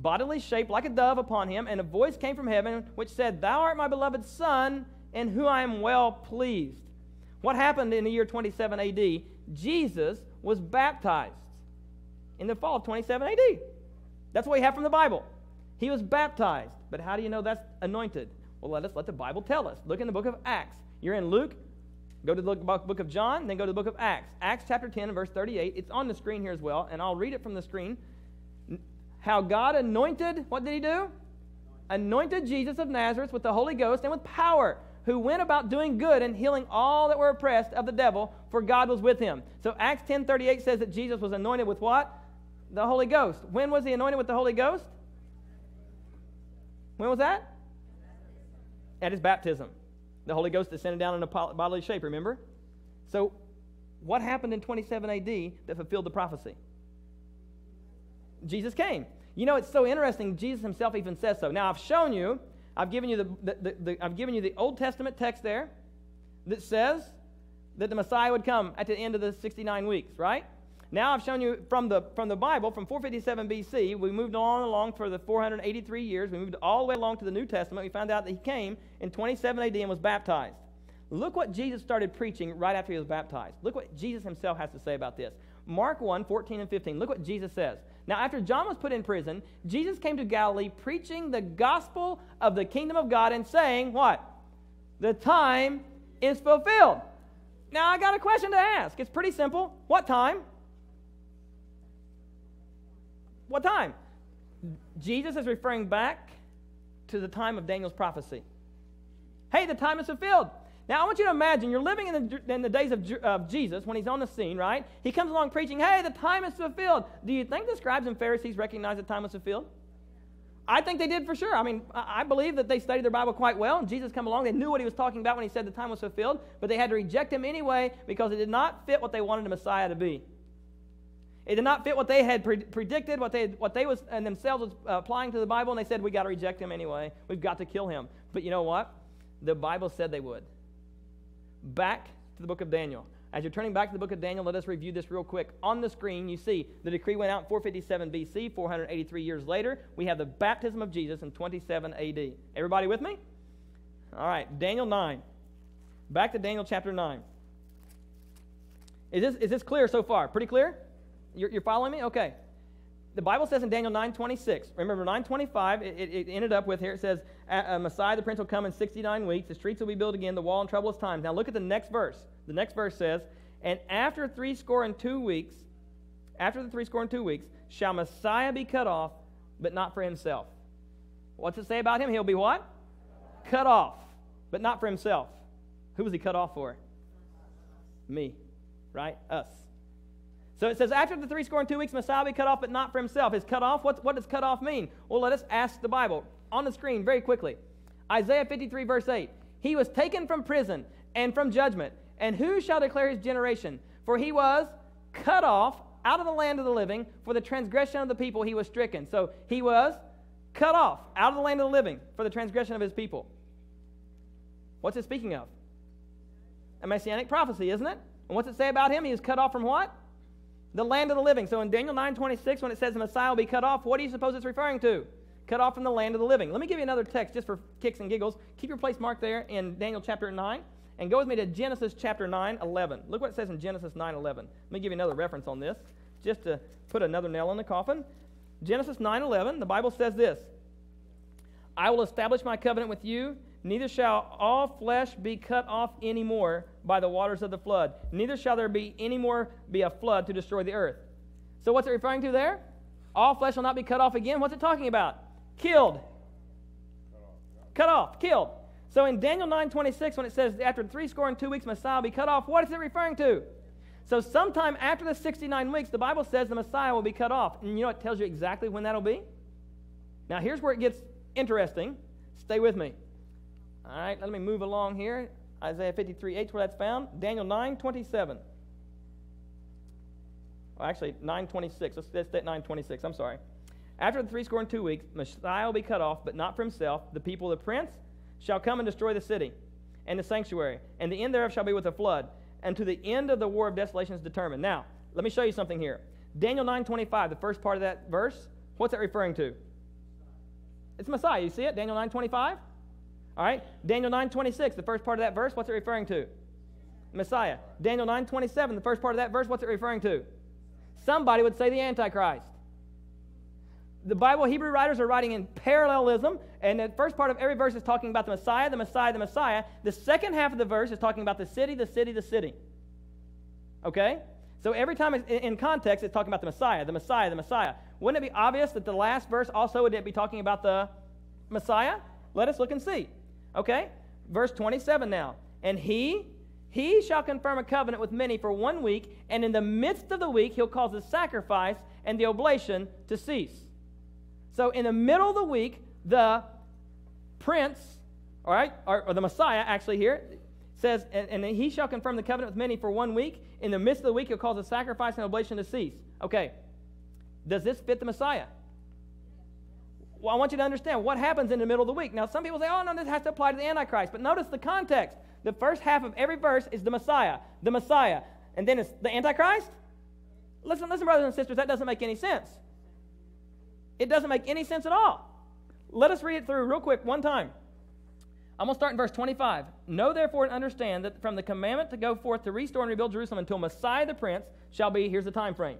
bodily shape like a dove upon him, and a voice came from heaven which said, Thou art my beloved Son, in whom I am well pleased. What happened in the year 27 AD? Jesus was baptized in the fall of 27 AD. That's what we have from the Bible. He was baptized. But how do you know that's anointed? Well, let us let the Bible tell us. Look in the book of Acts. You're in Luke. Go to the book of John, then go to the book of Acts. Acts chapter 10 verse 38. It's on the screen here as well, and I'll read it from the screen. How God anointed, what did he do? Anointed Jesus of Nazareth with the Holy Ghost and with power, who went about doing good and healing all that were oppressed of the devil, for God was with him. So Acts 10:38 says that Jesus was anointed with what? The Holy Ghost. When was he anointed with the Holy Ghost? When was that? At his baptism. The Holy Ghost descended down in a bodily shape, remember? So, what happened in 27 AD that fulfilled the prophecy? Jesus came. You know, it's so interesting. Jesus himself even says so. Now, I've shown you, I've given you the, the, the, the, I've given you the Old Testament text there that says that the Messiah would come at the end of the 69 weeks, right? Now I've shown you from the, from the Bible, from 457 BC, we moved on along for the 483 years. We moved all the way along to the New Testament. We found out that he came in 27 AD and was baptized. Look what Jesus started preaching right after he was baptized. Look what Jesus himself has to say about this. Mark 1, 14 and 15. Look what Jesus says. Now, after John was put in prison, Jesus came to Galilee preaching the gospel of the kingdom of God and saying, What? The time is fulfilled. Now, I got a question to ask. It's pretty simple. What time? What time? Jesus is referring back to the time of Daniel's prophecy. Hey, the time is fulfilled. Now, I want you to imagine you're living in the, in the days of, of Jesus when he's on the scene, right? He comes along preaching, hey, the time is fulfilled. Do you think the scribes and Pharisees recognized the time was fulfilled? I think they did for sure. I mean, I believe that they studied their Bible quite well, and Jesus come along. They knew what he was talking about when he said the time was fulfilled, but they had to reject him anyway because it did not fit what they wanted the Messiah to be. It did not fit what they had pre- predicted, what they, what they was and themselves was uh, applying to the Bible, and they said, we got to reject him anyway. We've got to kill him. But you know what? The Bible said they would. Back to the book of Daniel. As you're turning back to the book of Daniel, let us review this real quick. On the screen, you see the decree went out in 457 BC, 483 years later. We have the baptism of Jesus in 27 AD. Everybody with me? All right, Daniel 9. Back to Daniel chapter 9. Is this, is this clear so far? Pretty clear? You're, you're following me? Okay. The Bible says in Daniel 9:26. Remember 9:25. It, it, ended up with here. It says, "Messiah, the Prince, will come in 69 weeks. The streets will be built again. The wall in troublous times." Now look at the next verse. The next verse says, "And after three score and two weeks, after the three score and two weeks, shall Messiah be cut off, but not for himself." What's it say about him? He'll be what? Cut off, but not for himself. Who was he cut off for? Me, right? Us. So it says, after the three score and two weeks, Messiah be cut off, but not for himself. Is cut off? What, what does cut off mean? Well, let us ask the Bible. On the screen, very quickly. Isaiah 53, verse 8. He was taken from prison and from judgment. And who shall declare his generation? For he was cut off out of the land of the living. For the transgression of the people he was stricken. So he was cut off out of the land of the living for the transgression of his people. What's it speaking of? a messianic prophecy, isn't it? And what's it say about him? He is cut off from what? The land of the living. So in Daniel 9:26, when it says the Messiah will be cut off, what do you suppose it's referring to? Cut off from the land of the living. Let me give you another text just for kicks and giggles. Keep your place marked there in Daniel chapter 9. And go with me to Genesis chapter 9, 11. Look what it says in Genesis 9, 11. Let me give you another reference on this, just to put another nail in the coffin. Genesis 9, 11, the Bible says this I will establish my covenant with you, neither shall all flesh be cut off any more by the waters of the flood, neither shall there be any more be a flood to destroy the earth. So what's it referring to there? All flesh shall not be cut off again. What's it talking about? Killed. Cut off, killed. So in Daniel 9:26, when it says after three score and two weeks Messiah will be cut off, what is it referring to? So sometime after the 69 weeks, the Bible says the Messiah will be cut off. And you know it tells you exactly when that'll be? Now here's where it gets interesting. Stay with me. All right, let me move along here. Isaiah 53, 8 where that's found. Daniel 9, 27. Well, actually, 926. Let's, let's at 926. I'm sorry. After the three score and two weeks, Messiah will be cut off, but not for himself. The people of the prince shall come and destroy the city and the sanctuary, and the end thereof shall be with a flood, and to the end of the war of desolation is determined. Now, let me show you something here. Daniel 9:25, the first part of that verse, what's that referring to? It's Messiah. You see it? Daniel 9:25. All right. Daniel 9:26, the first part of that verse, what's it referring to? Messiah. Daniel 9:27, the first part of that verse, what's it referring to? Somebody would say the Antichrist the Bible, Hebrew writers are writing in parallelism, and the first part of every verse is talking about the Messiah, the Messiah, the Messiah. The second half of the verse is talking about the city, the city, the city. Okay? So every time in context, it's talking about the Messiah, the Messiah, the Messiah. Wouldn't it be obvious that the last verse also would be talking about the Messiah? Let us look and see. Okay? Verse 27 now. And he, he shall confirm a covenant with many for one week, and in the midst of the week he'll cause the sacrifice and the oblation to cease. So in the middle of the week, the prince, all right, or, or the Messiah actually here, says, and, and, he shall confirm the covenant with many for one week. In the midst of the week, he'll cause the sacrifice and oblation to cease. Okay, does this fit the Messiah? Well, I want you to understand what happens in the middle of the week. Now, some people say, oh, no, this has to apply to the Antichrist. But notice the context. The first half of every verse is the Messiah, the Messiah. And then it's the Antichrist? Listen, listen, brothers and sisters, that doesn't make any sense. It doesn't make any sense at all. Let us read it through real quick one time. I'm going to start in verse 25. Know therefore and understand that from the commandment to go forth to restore and rebuild Jerusalem until Messiah the Prince shall be, here's the time frame.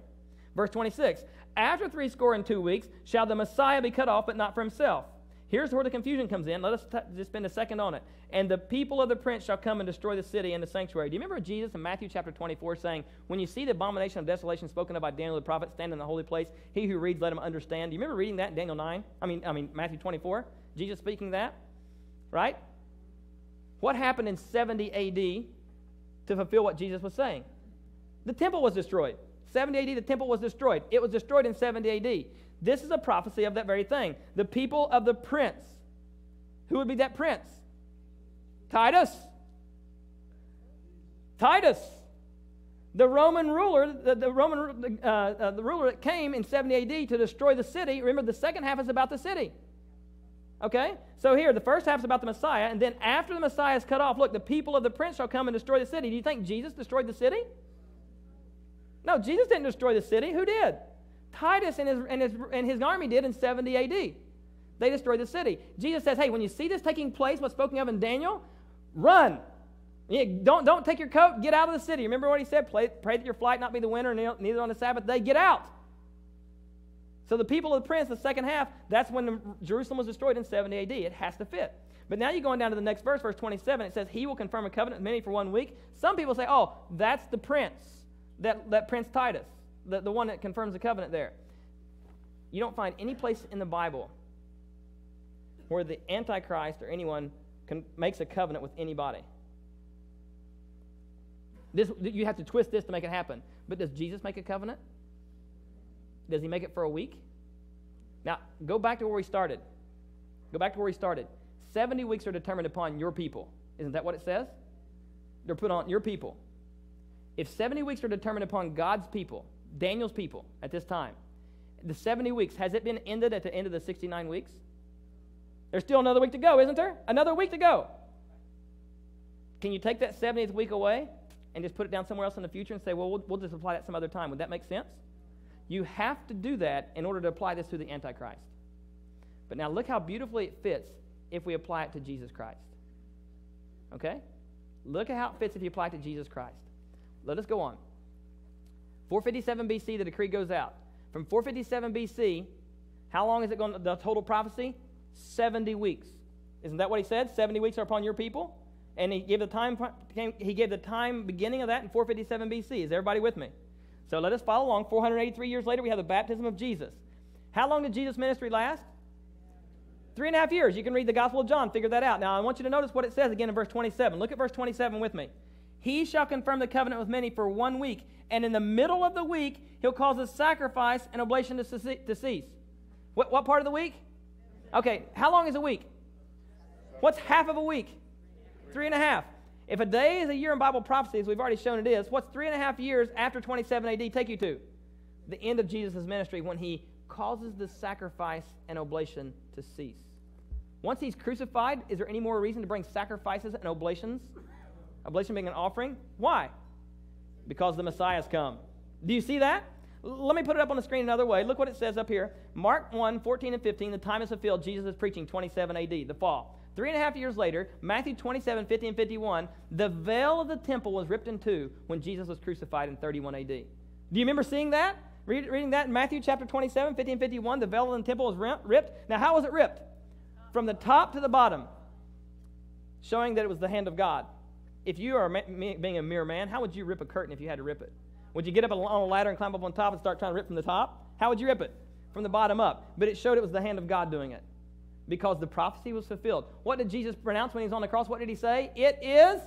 Verse 26. After three score and two weeks shall the Messiah be cut off, but not for himself. Here's where the confusion comes in. Let us t- just spend a second on it. And the people of the prince shall come and destroy the city and the sanctuary. Do you remember Jesus in Matthew chapter 24 saying, When you see the abomination of desolation spoken of by Daniel the prophet stand in the holy place, he who reads, let him understand. Do you remember reading that in Daniel 9? I mean, I mean Matthew 24? Jesus speaking that? Right? What happened in 70 AD to fulfill what Jesus was saying? The temple was destroyed. 70 AD, the temple was destroyed. It was destroyed in 70 AD. This is a prophecy of that very thing. The people of the prince. Who would be that prince? Titus. Titus. The Roman ruler, the, the Roman uh, uh, the ruler that came in 70 AD to destroy the city. Remember, the second half is about the city. Okay? So here, the first half is about the Messiah, and then after the Messiah is cut off, look, the people of the prince shall come and destroy the city. Do you think Jesus destroyed the city? No, Jesus didn't destroy the city. Who did? Titus and his, and, his, and his army did in 70 AD. They destroyed the city. Jesus says, hey, when you see this taking place, what's spoken of in Daniel, run. don't, don't take your coat, get out of the city. Remember what he said? Pray, pray that your flight not be the winter, neither on the Sabbath day. Get out. So the people of the prince, the second half, that's when the, Jerusalem was destroyed in 70 AD. It has to fit. But now you're going down to the next verse, verse 27. It says, He will confirm a covenant with many for one week. Some people say, Oh, that's the prince, that, that Prince Titus the, the one that confirms the covenant there. You don't find any place in the Bible where the Antichrist or anyone makes a covenant with anybody. This, you have to twist this to make it happen. But does Jesus make a covenant? Does he make it for a week? Now, go back to where we started. Go back to where we started. 70 weeks are determined upon your people. Isn't that what it says? They're put on your people. If 70 weeks are determined upon God's people, Daniel's people at this time. The 70 weeks, has it been ended at the end of the 69 weeks? There's still another week to go, isn't there? Another week to go. Can you take that 70th week away and just put it down somewhere else in the future and say, well, we'll, we'll just apply that some other time? Would that make sense? You have to do that in order to apply this to the Antichrist. But now look how beautifully it fits if we apply it to Jesus Christ. Okay? Look at how it fits if you apply it to Jesus Christ. Let us go on. 457 BC, the decree goes out. From 457 BC, how long is it going to, the total prophecy? 70 weeks. Isn't that what he said? 70 weeks are upon your people? And he gave the time he gave the time beginning of that in 457 BC. Is everybody with me? So let us follow along. 483 years later, we have the baptism of Jesus. How long did Jesus' ministry last? Three and a half years. You can read the Gospel of John, figure that out. Now, I want you to notice what it says again in verse 27. Look at verse 27 with me. He shall confirm the covenant with many for one week, and in the middle of the week, he'll cause a sacrifice and oblation to cease. What, what part of the week? Okay, how long is a week? What's half of a week? Three and a half. If a day is a year in Bible prophecy, as we've already shown it is, what's three and a half years after 27 AD take you to? The end of Jesus' ministry when he causes the sacrifice and oblation to cease. Once he's crucified, is there any more reason to bring sacrifices and oblations? Oblation being an offering? Why? Because the Messiah has come. Do you see that? Let me put it up on the screen another way. Look what it says up here. Mark 1, 14 and 15, the time is fulfilled. Jesus is preaching 27 AD, the fall. Three and a half years later, Matthew 27, 50 and 51, the veil of the temple was ripped in two when Jesus was crucified in 31 AD. Do you remember seeing that? Read, reading that in Matthew chapter 27, 50 and 51, the veil of the temple was ripped. Now, how was it ripped? From the top to the bottom, showing that it was the hand of God. If you are being a mere man, how would you rip a curtain if you had to rip it? Would you get up on a ladder and climb up on top and start trying to rip from the top? How would you rip it? From the bottom up. But it showed it was the hand of God doing it because the prophecy was fulfilled. What did Jesus pronounce when he was on the cross? What did he say? It is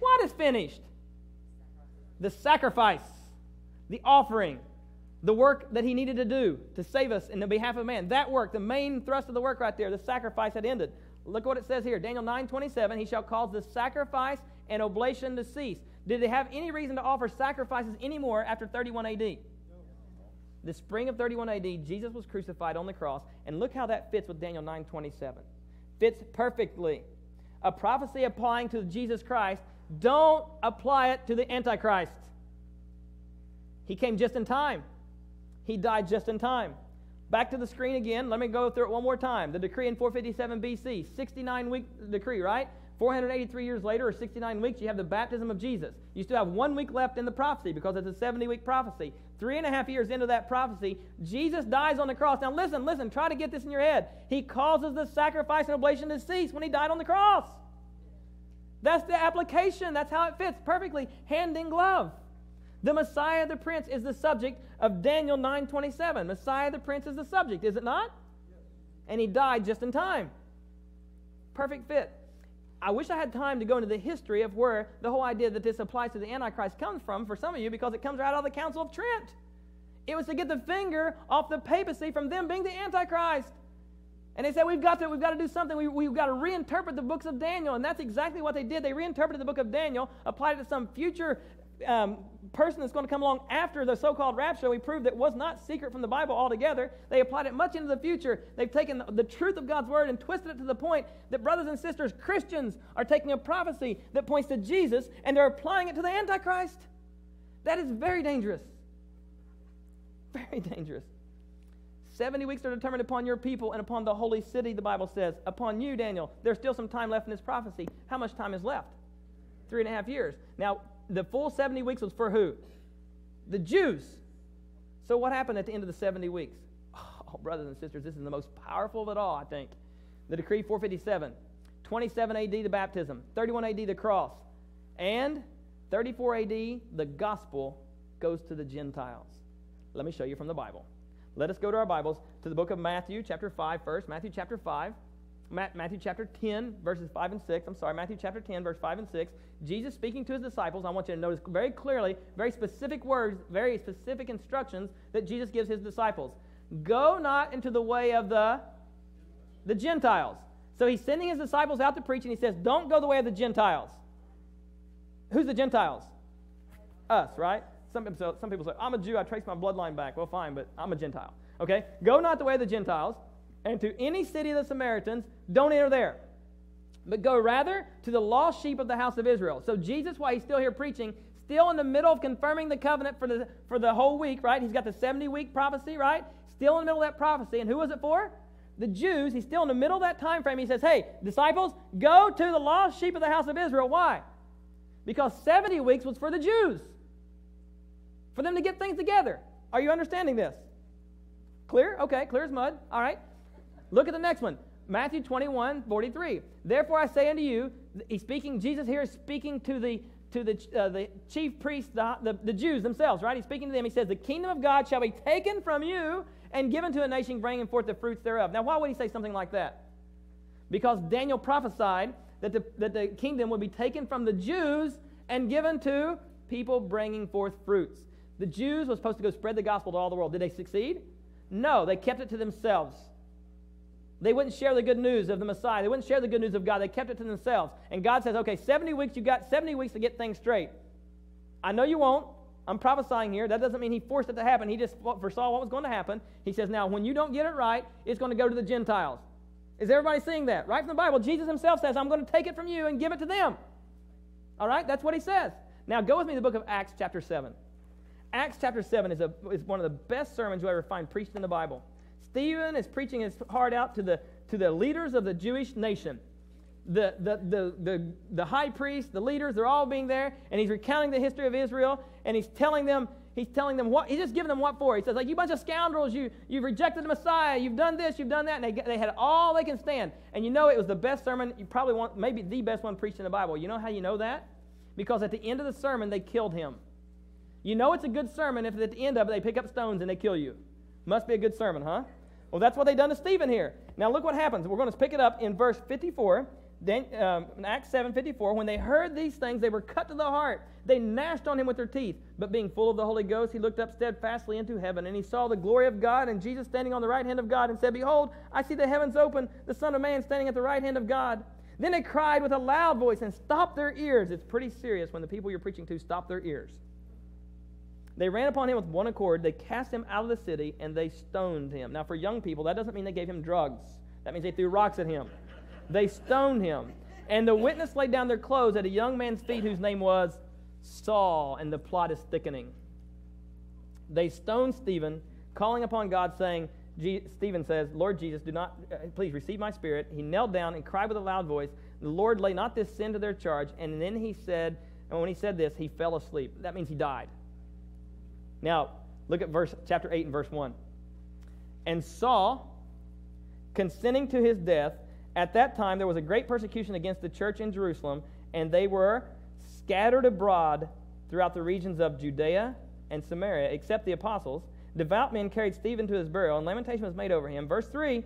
what is finished? The sacrifice, the offering, the work that he needed to do to save us in the behalf of man. That work, the main thrust of the work right there, the sacrifice had ended. Look what it says here. Daniel 9 27, he shall cause the sacrifice and oblation to cease. Did they have any reason to offer sacrifices anymore after 31 AD? The spring of 31 AD, Jesus was crucified on the cross, and look how that fits with Daniel 9:27. Fits perfectly. A prophecy applying to Jesus Christ, don't apply it to the Antichrist. He came just in time. He died just in time. Back to the screen again. Let me go through it one more time. The decree in 457 BC, 69 week decree, right? 483 years later, or 69 weeks, you have the baptism of Jesus. You still have one week left in the prophecy because it's a 70 week prophecy. Three and a half years into that prophecy, Jesus dies on the cross. Now, listen, listen, try to get this in your head. He causes the sacrifice and oblation to cease when he died on the cross. That's the application. That's how it fits perfectly, hand in glove. The Messiah the Prince is the subject of Daniel 9:27. Messiah the Prince is the subject, is it not? And he died just in time. Perfect fit. I wish I had time to go into the history of where the whole idea that this applies to the Antichrist comes from for some of you because it comes right out of the Council of Trent. It was to get the finger off the papacy from them being the Antichrist. And they said, we've got to, we've got to do something. We, we've got to reinterpret the books of Daniel. And that's exactly what they did. They reinterpreted the book of Daniel, applied it to some future um, person that's going to come along after the so called rapture, we proved that was not secret from the Bible altogether. They applied it much into the future. They've taken the, the truth of God's word and twisted it to the point that brothers and sisters, Christians, are taking a prophecy that points to Jesus and they're applying it to the Antichrist. That is very dangerous. Very dangerous. 70 weeks are determined upon your people and upon the holy city, the Bible says. Upon you, Daniel. There's still some time left in this prophecy. How much time is left? Three and a half years. Now, the full 70 weeks was for who? The Jews. So what happened at the end of the 70 weeks? Oh, brothers and sisters, this is the most powerful of it all, I think. The decree 457, 27 AD, the baptism, 31 AD, the cross, and 34 AD, the gospel goes to the Gentiles. Let me show you from the Bible. Let us go to our Bibles to the book of Matthew, chapter 5 first. Matthew chapter 5. Matthew chapter 10, verses 5 and 6. I'm sorry, Matthew chapter 10, verse 5 and 6. Jesus speaking to his disciples. I want you to notice very clearly, very specific words, very specific instructions that Jesus gives his disciples. Go not into the way of the, the Gentiles. So he's sending his disciples out to preach, and he says, Don't go the way of the Gentiles. Who's the Gentiles? Us, right? Some people, some people say, I'm a Jew, I trace my bloodline back. Well, fine, but I'm a Gentile. Okay? Go not the way of the Gentiles and to any city of the Samaritans, don't enter there. but go rather to the lost sheep of the house of Israel. So Jesus, while he's still here preaching, still in the middle of confirming the covenant for the, for the whole week, right? He's got the 70 week prophecy, right? Still in the middle of that prophecy. And who was it for? The Jews. He's still in the middle of that time frame. He says, Hey, disciples, go to the lost sheep of the house of Israel. Why? Because 70 weeks was for the Jews, for them to get things together. Are you understanding this? Clear? Okay, clear as mud. All right. Look at the next one. Matthew 21, 43. Therefore I say unto you, he's speaking, Jesus here is speaking to the to the, uh, the chief priests, the, the, the Jews themselves, right? He's speaking to them. He says, The kingdom of God shall be taken from you and given to a nation bringing forth the fruits thereof. Now, why would he say something like that? Because Daniel prophesied that the, that the kingdom would be taken from the Jews and given to people bringing forth fruits. The Jews were supposed to go spread the gospel to all the world. Did they succeed? No, they kept it to themselves. They wouldn't share the good news of the Messiah. They wouldn't share the good news of God. They kept it to themselves. And God says, okay, 70 weeks, you got 70 weeks to get things straight. I know you won't. I'm prophesying here. That doesn't mean he forced it to happen. He just foresaw what was going to happen. He says, now, when you don't get it right, it's going to go to the Gentiles. Is everybody seeing that? Right from the Bible, Jesus himself says, I'm going to take it from you and give it to them. All right? That's what he says. Now, go with me to the book of Acts, chapter 7. Acts chapter 7 is, a, is one of the best sermons you ever find preached in the Bible. Stephen is preaching his heart out to the, to the leaders of the Jewish nation. The, the, the, the, the high priest, the leaders, they're all being there, and he's recounting the history of Israel, and he's telling them, he's telling them what, he's just giving them what for. He says, like, you bunch of scoundrels, you, you've rejected the Messiah, you've done this, you've done that, and they, they had all they can stand. And you know it was the best sermon, you probably want, maybe the best one preached in the Bible. You know how you know that? Because at the end of the sermon, they killed him. You know it's a good sermon if at the end of it they pick up stones and they kill you. Must be a good sermon, huh? Well, that's what they done to Stephen here. Now look what happens. We're going to pick it up in verse 54. Then, um, in Acts 7 54, when they heard these things, they were cut to the heart. They gnashed on him with their teeth. But being full of the Holy Ghost, he looked up steadfastly into heaven, and he saw the glory of God, and Jesus standing on the right hand of God, and said, Behold, I see the heavens open, the Son of Man standing at the right hand of God. Then they cried with a loud voice and stopped their ears. It's pretty serious when the people you're preaching to stop their ears. They ran upon him with one accord. They cast him out of the city and they stoned him. Now, for young people, that doesn't mean they gave him drugs. That means they threw rocks at him. They stoned him. And the witness laid down their clothes at a young man's feet whose name was Saul, and the plot is thickening. They stoned Stephen, calling upon God, saying, Stephen says, Lord Jesus, do not, uh, please receive my spirit. He knelt down and cried with a loud voice, The Lord lay not this sin to their charge. And then he said, and when he said this, he fell asleep. That means he died. Now, look at verse chapter 8 and verse 1. And Saul, consenting to his death, at that time there was a great persecution against the church in Jerusalem, and they were scattered abroad throughout the regions of Judea and Samaria, except the apostles. Devout men carried Stephen to his burial, and lamentation was made over him. Verse 3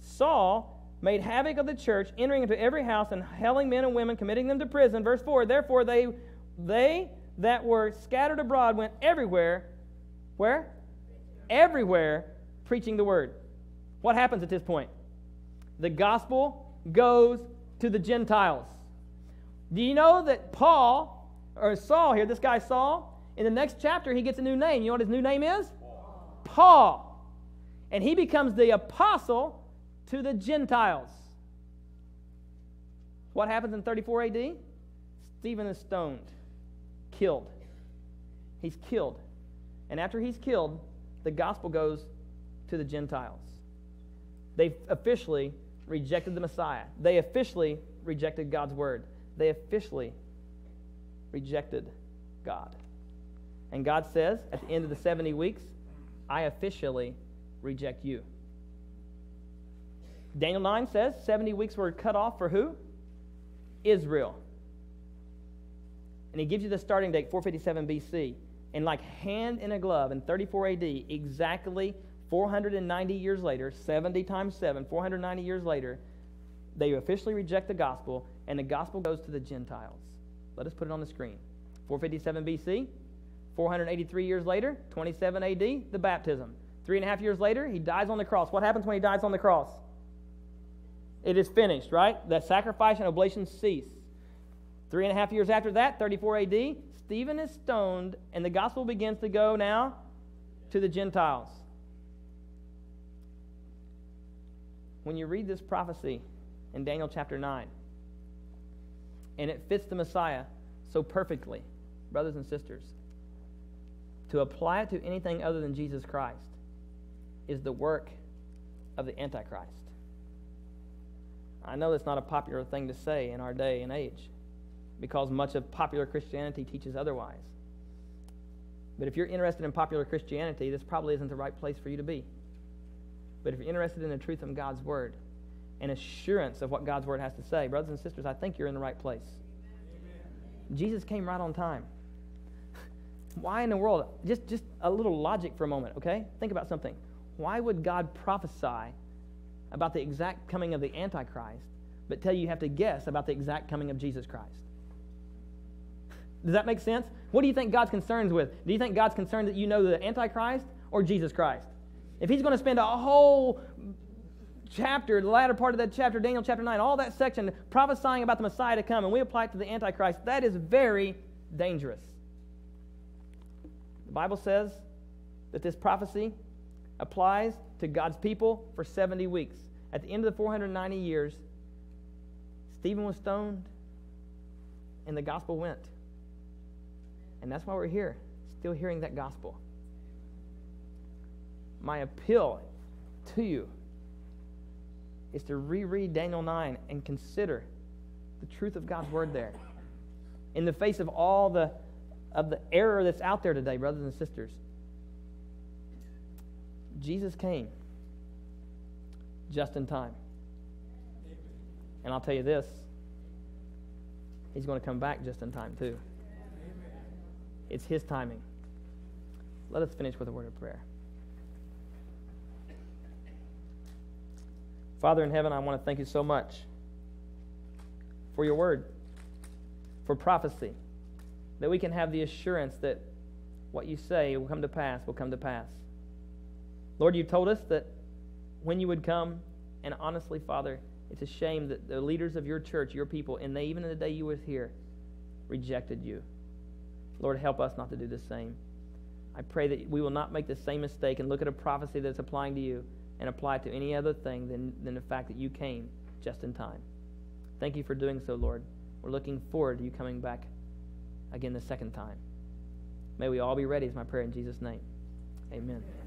Saul made havoc of the church, entering into every house and hailing men and women, committing them to prison. Verse 4 Therefore they, they that were scattered abroad went everywhere where? Everywhere preaching the word. What happens at this point? The gospel goes to the Gentiles. Do you know that Paul, or Saul here, this guy Saul, in the next chapter, he gets a new name. You know what his new name is? Paul. And he becomes the apostle to the Gentiles. What happens in 34 AD? Stephen is stoned, killed. He's killed. And after he's killed, the gospel goes to the Gentiles. They officially rejected the Messiah. They officially rejected God's word. They officially rejected God. And God says at the end of the 70 weeks, I officially reject you. Daniel 9 says 70 weeks were cut off for who? Israel. And he gives you the starting date, 457 BC and like hand in a glove in 34 AD, exactly 490 years later, 70 times 7, 490 years later, they officially reject the gospel, and the gospel goes to the Gentiles. Let us put it on the screen. 457 BC, 483 years later, 27 AD, the baptism. Three and a half years later, he dies on the cross. What happens when he dies on the cross? It is finished, right? That sacrifice and oblation cease. Three and a half years after that, 34 AD, Stephen is stoned, and the gospel begins to go now to the Gentiles. When you read this prophecy in Daniel chapter 9, And it fits the Messiah so perfectly, brothers and sisters. To apply it to anything other than Jesus Christ is the work of the Antichrist. I know that's not a popular thing to say in our day and age because much of popular Christianity teaches otherwise. But if you're interested in popular Christianity, this probably isn't the right place for you to be. But if you're interested in the truth of God's Word and assurance of what God's Word has to say, brothers and sisters, I think you're in the right place. Amen. Jesus came right on time. Why in the world? Just, just a little logic for a moment, okay? Think about something. Why would God prophesy about the exact coming of the Antichrist, but tell you you have to guess about the exact coming of Jesus Christ? Does that make sense? What do you think God's concerned with? Do you think God's concerned that you know the Antichrist or Jesus Christ? If He's going to spend a whole chapter, the latter part of that chapter, Daniel chapter 9, all that section prophesying about the Messiah to come, and we apply it to the Antichrist, that is very dangerous. The Bible says that this prophecy applies to God's people for 70 weeks. At the end of the 490 years, Stephen was stoned and the gospel went. And that's why we're here, still hearing that gospel. My appeal to you is to reread Daniel 9 and consider the truth of God's word there. In the face of all the of the error that's out there today, brothers and sisters. Jesus came just in time. And I'll tell you this, he's going to come back just in time too. It's His timing. Let us finish with a word of prayer. Father in heaven, I want to thank you so much for your word, for prophecy, that we can have the assurance that what you say will come to pass, will come to pass. Lord, you told us that when you would come, and honestly, Father, it's a shame that the leaders of your church, your people, and they, even in the day you were here, rejected you. Lord, help us not to do the same. I pray that we will not make the same mistake and look at a prophecy that's applying to you and apply it to any other thing than, than the fact that you came just in time. Thank you for doing so, Lord. We're looking forward to you coming back again the second time. May we all be ready, is my prayer in Jesus' name. Amen.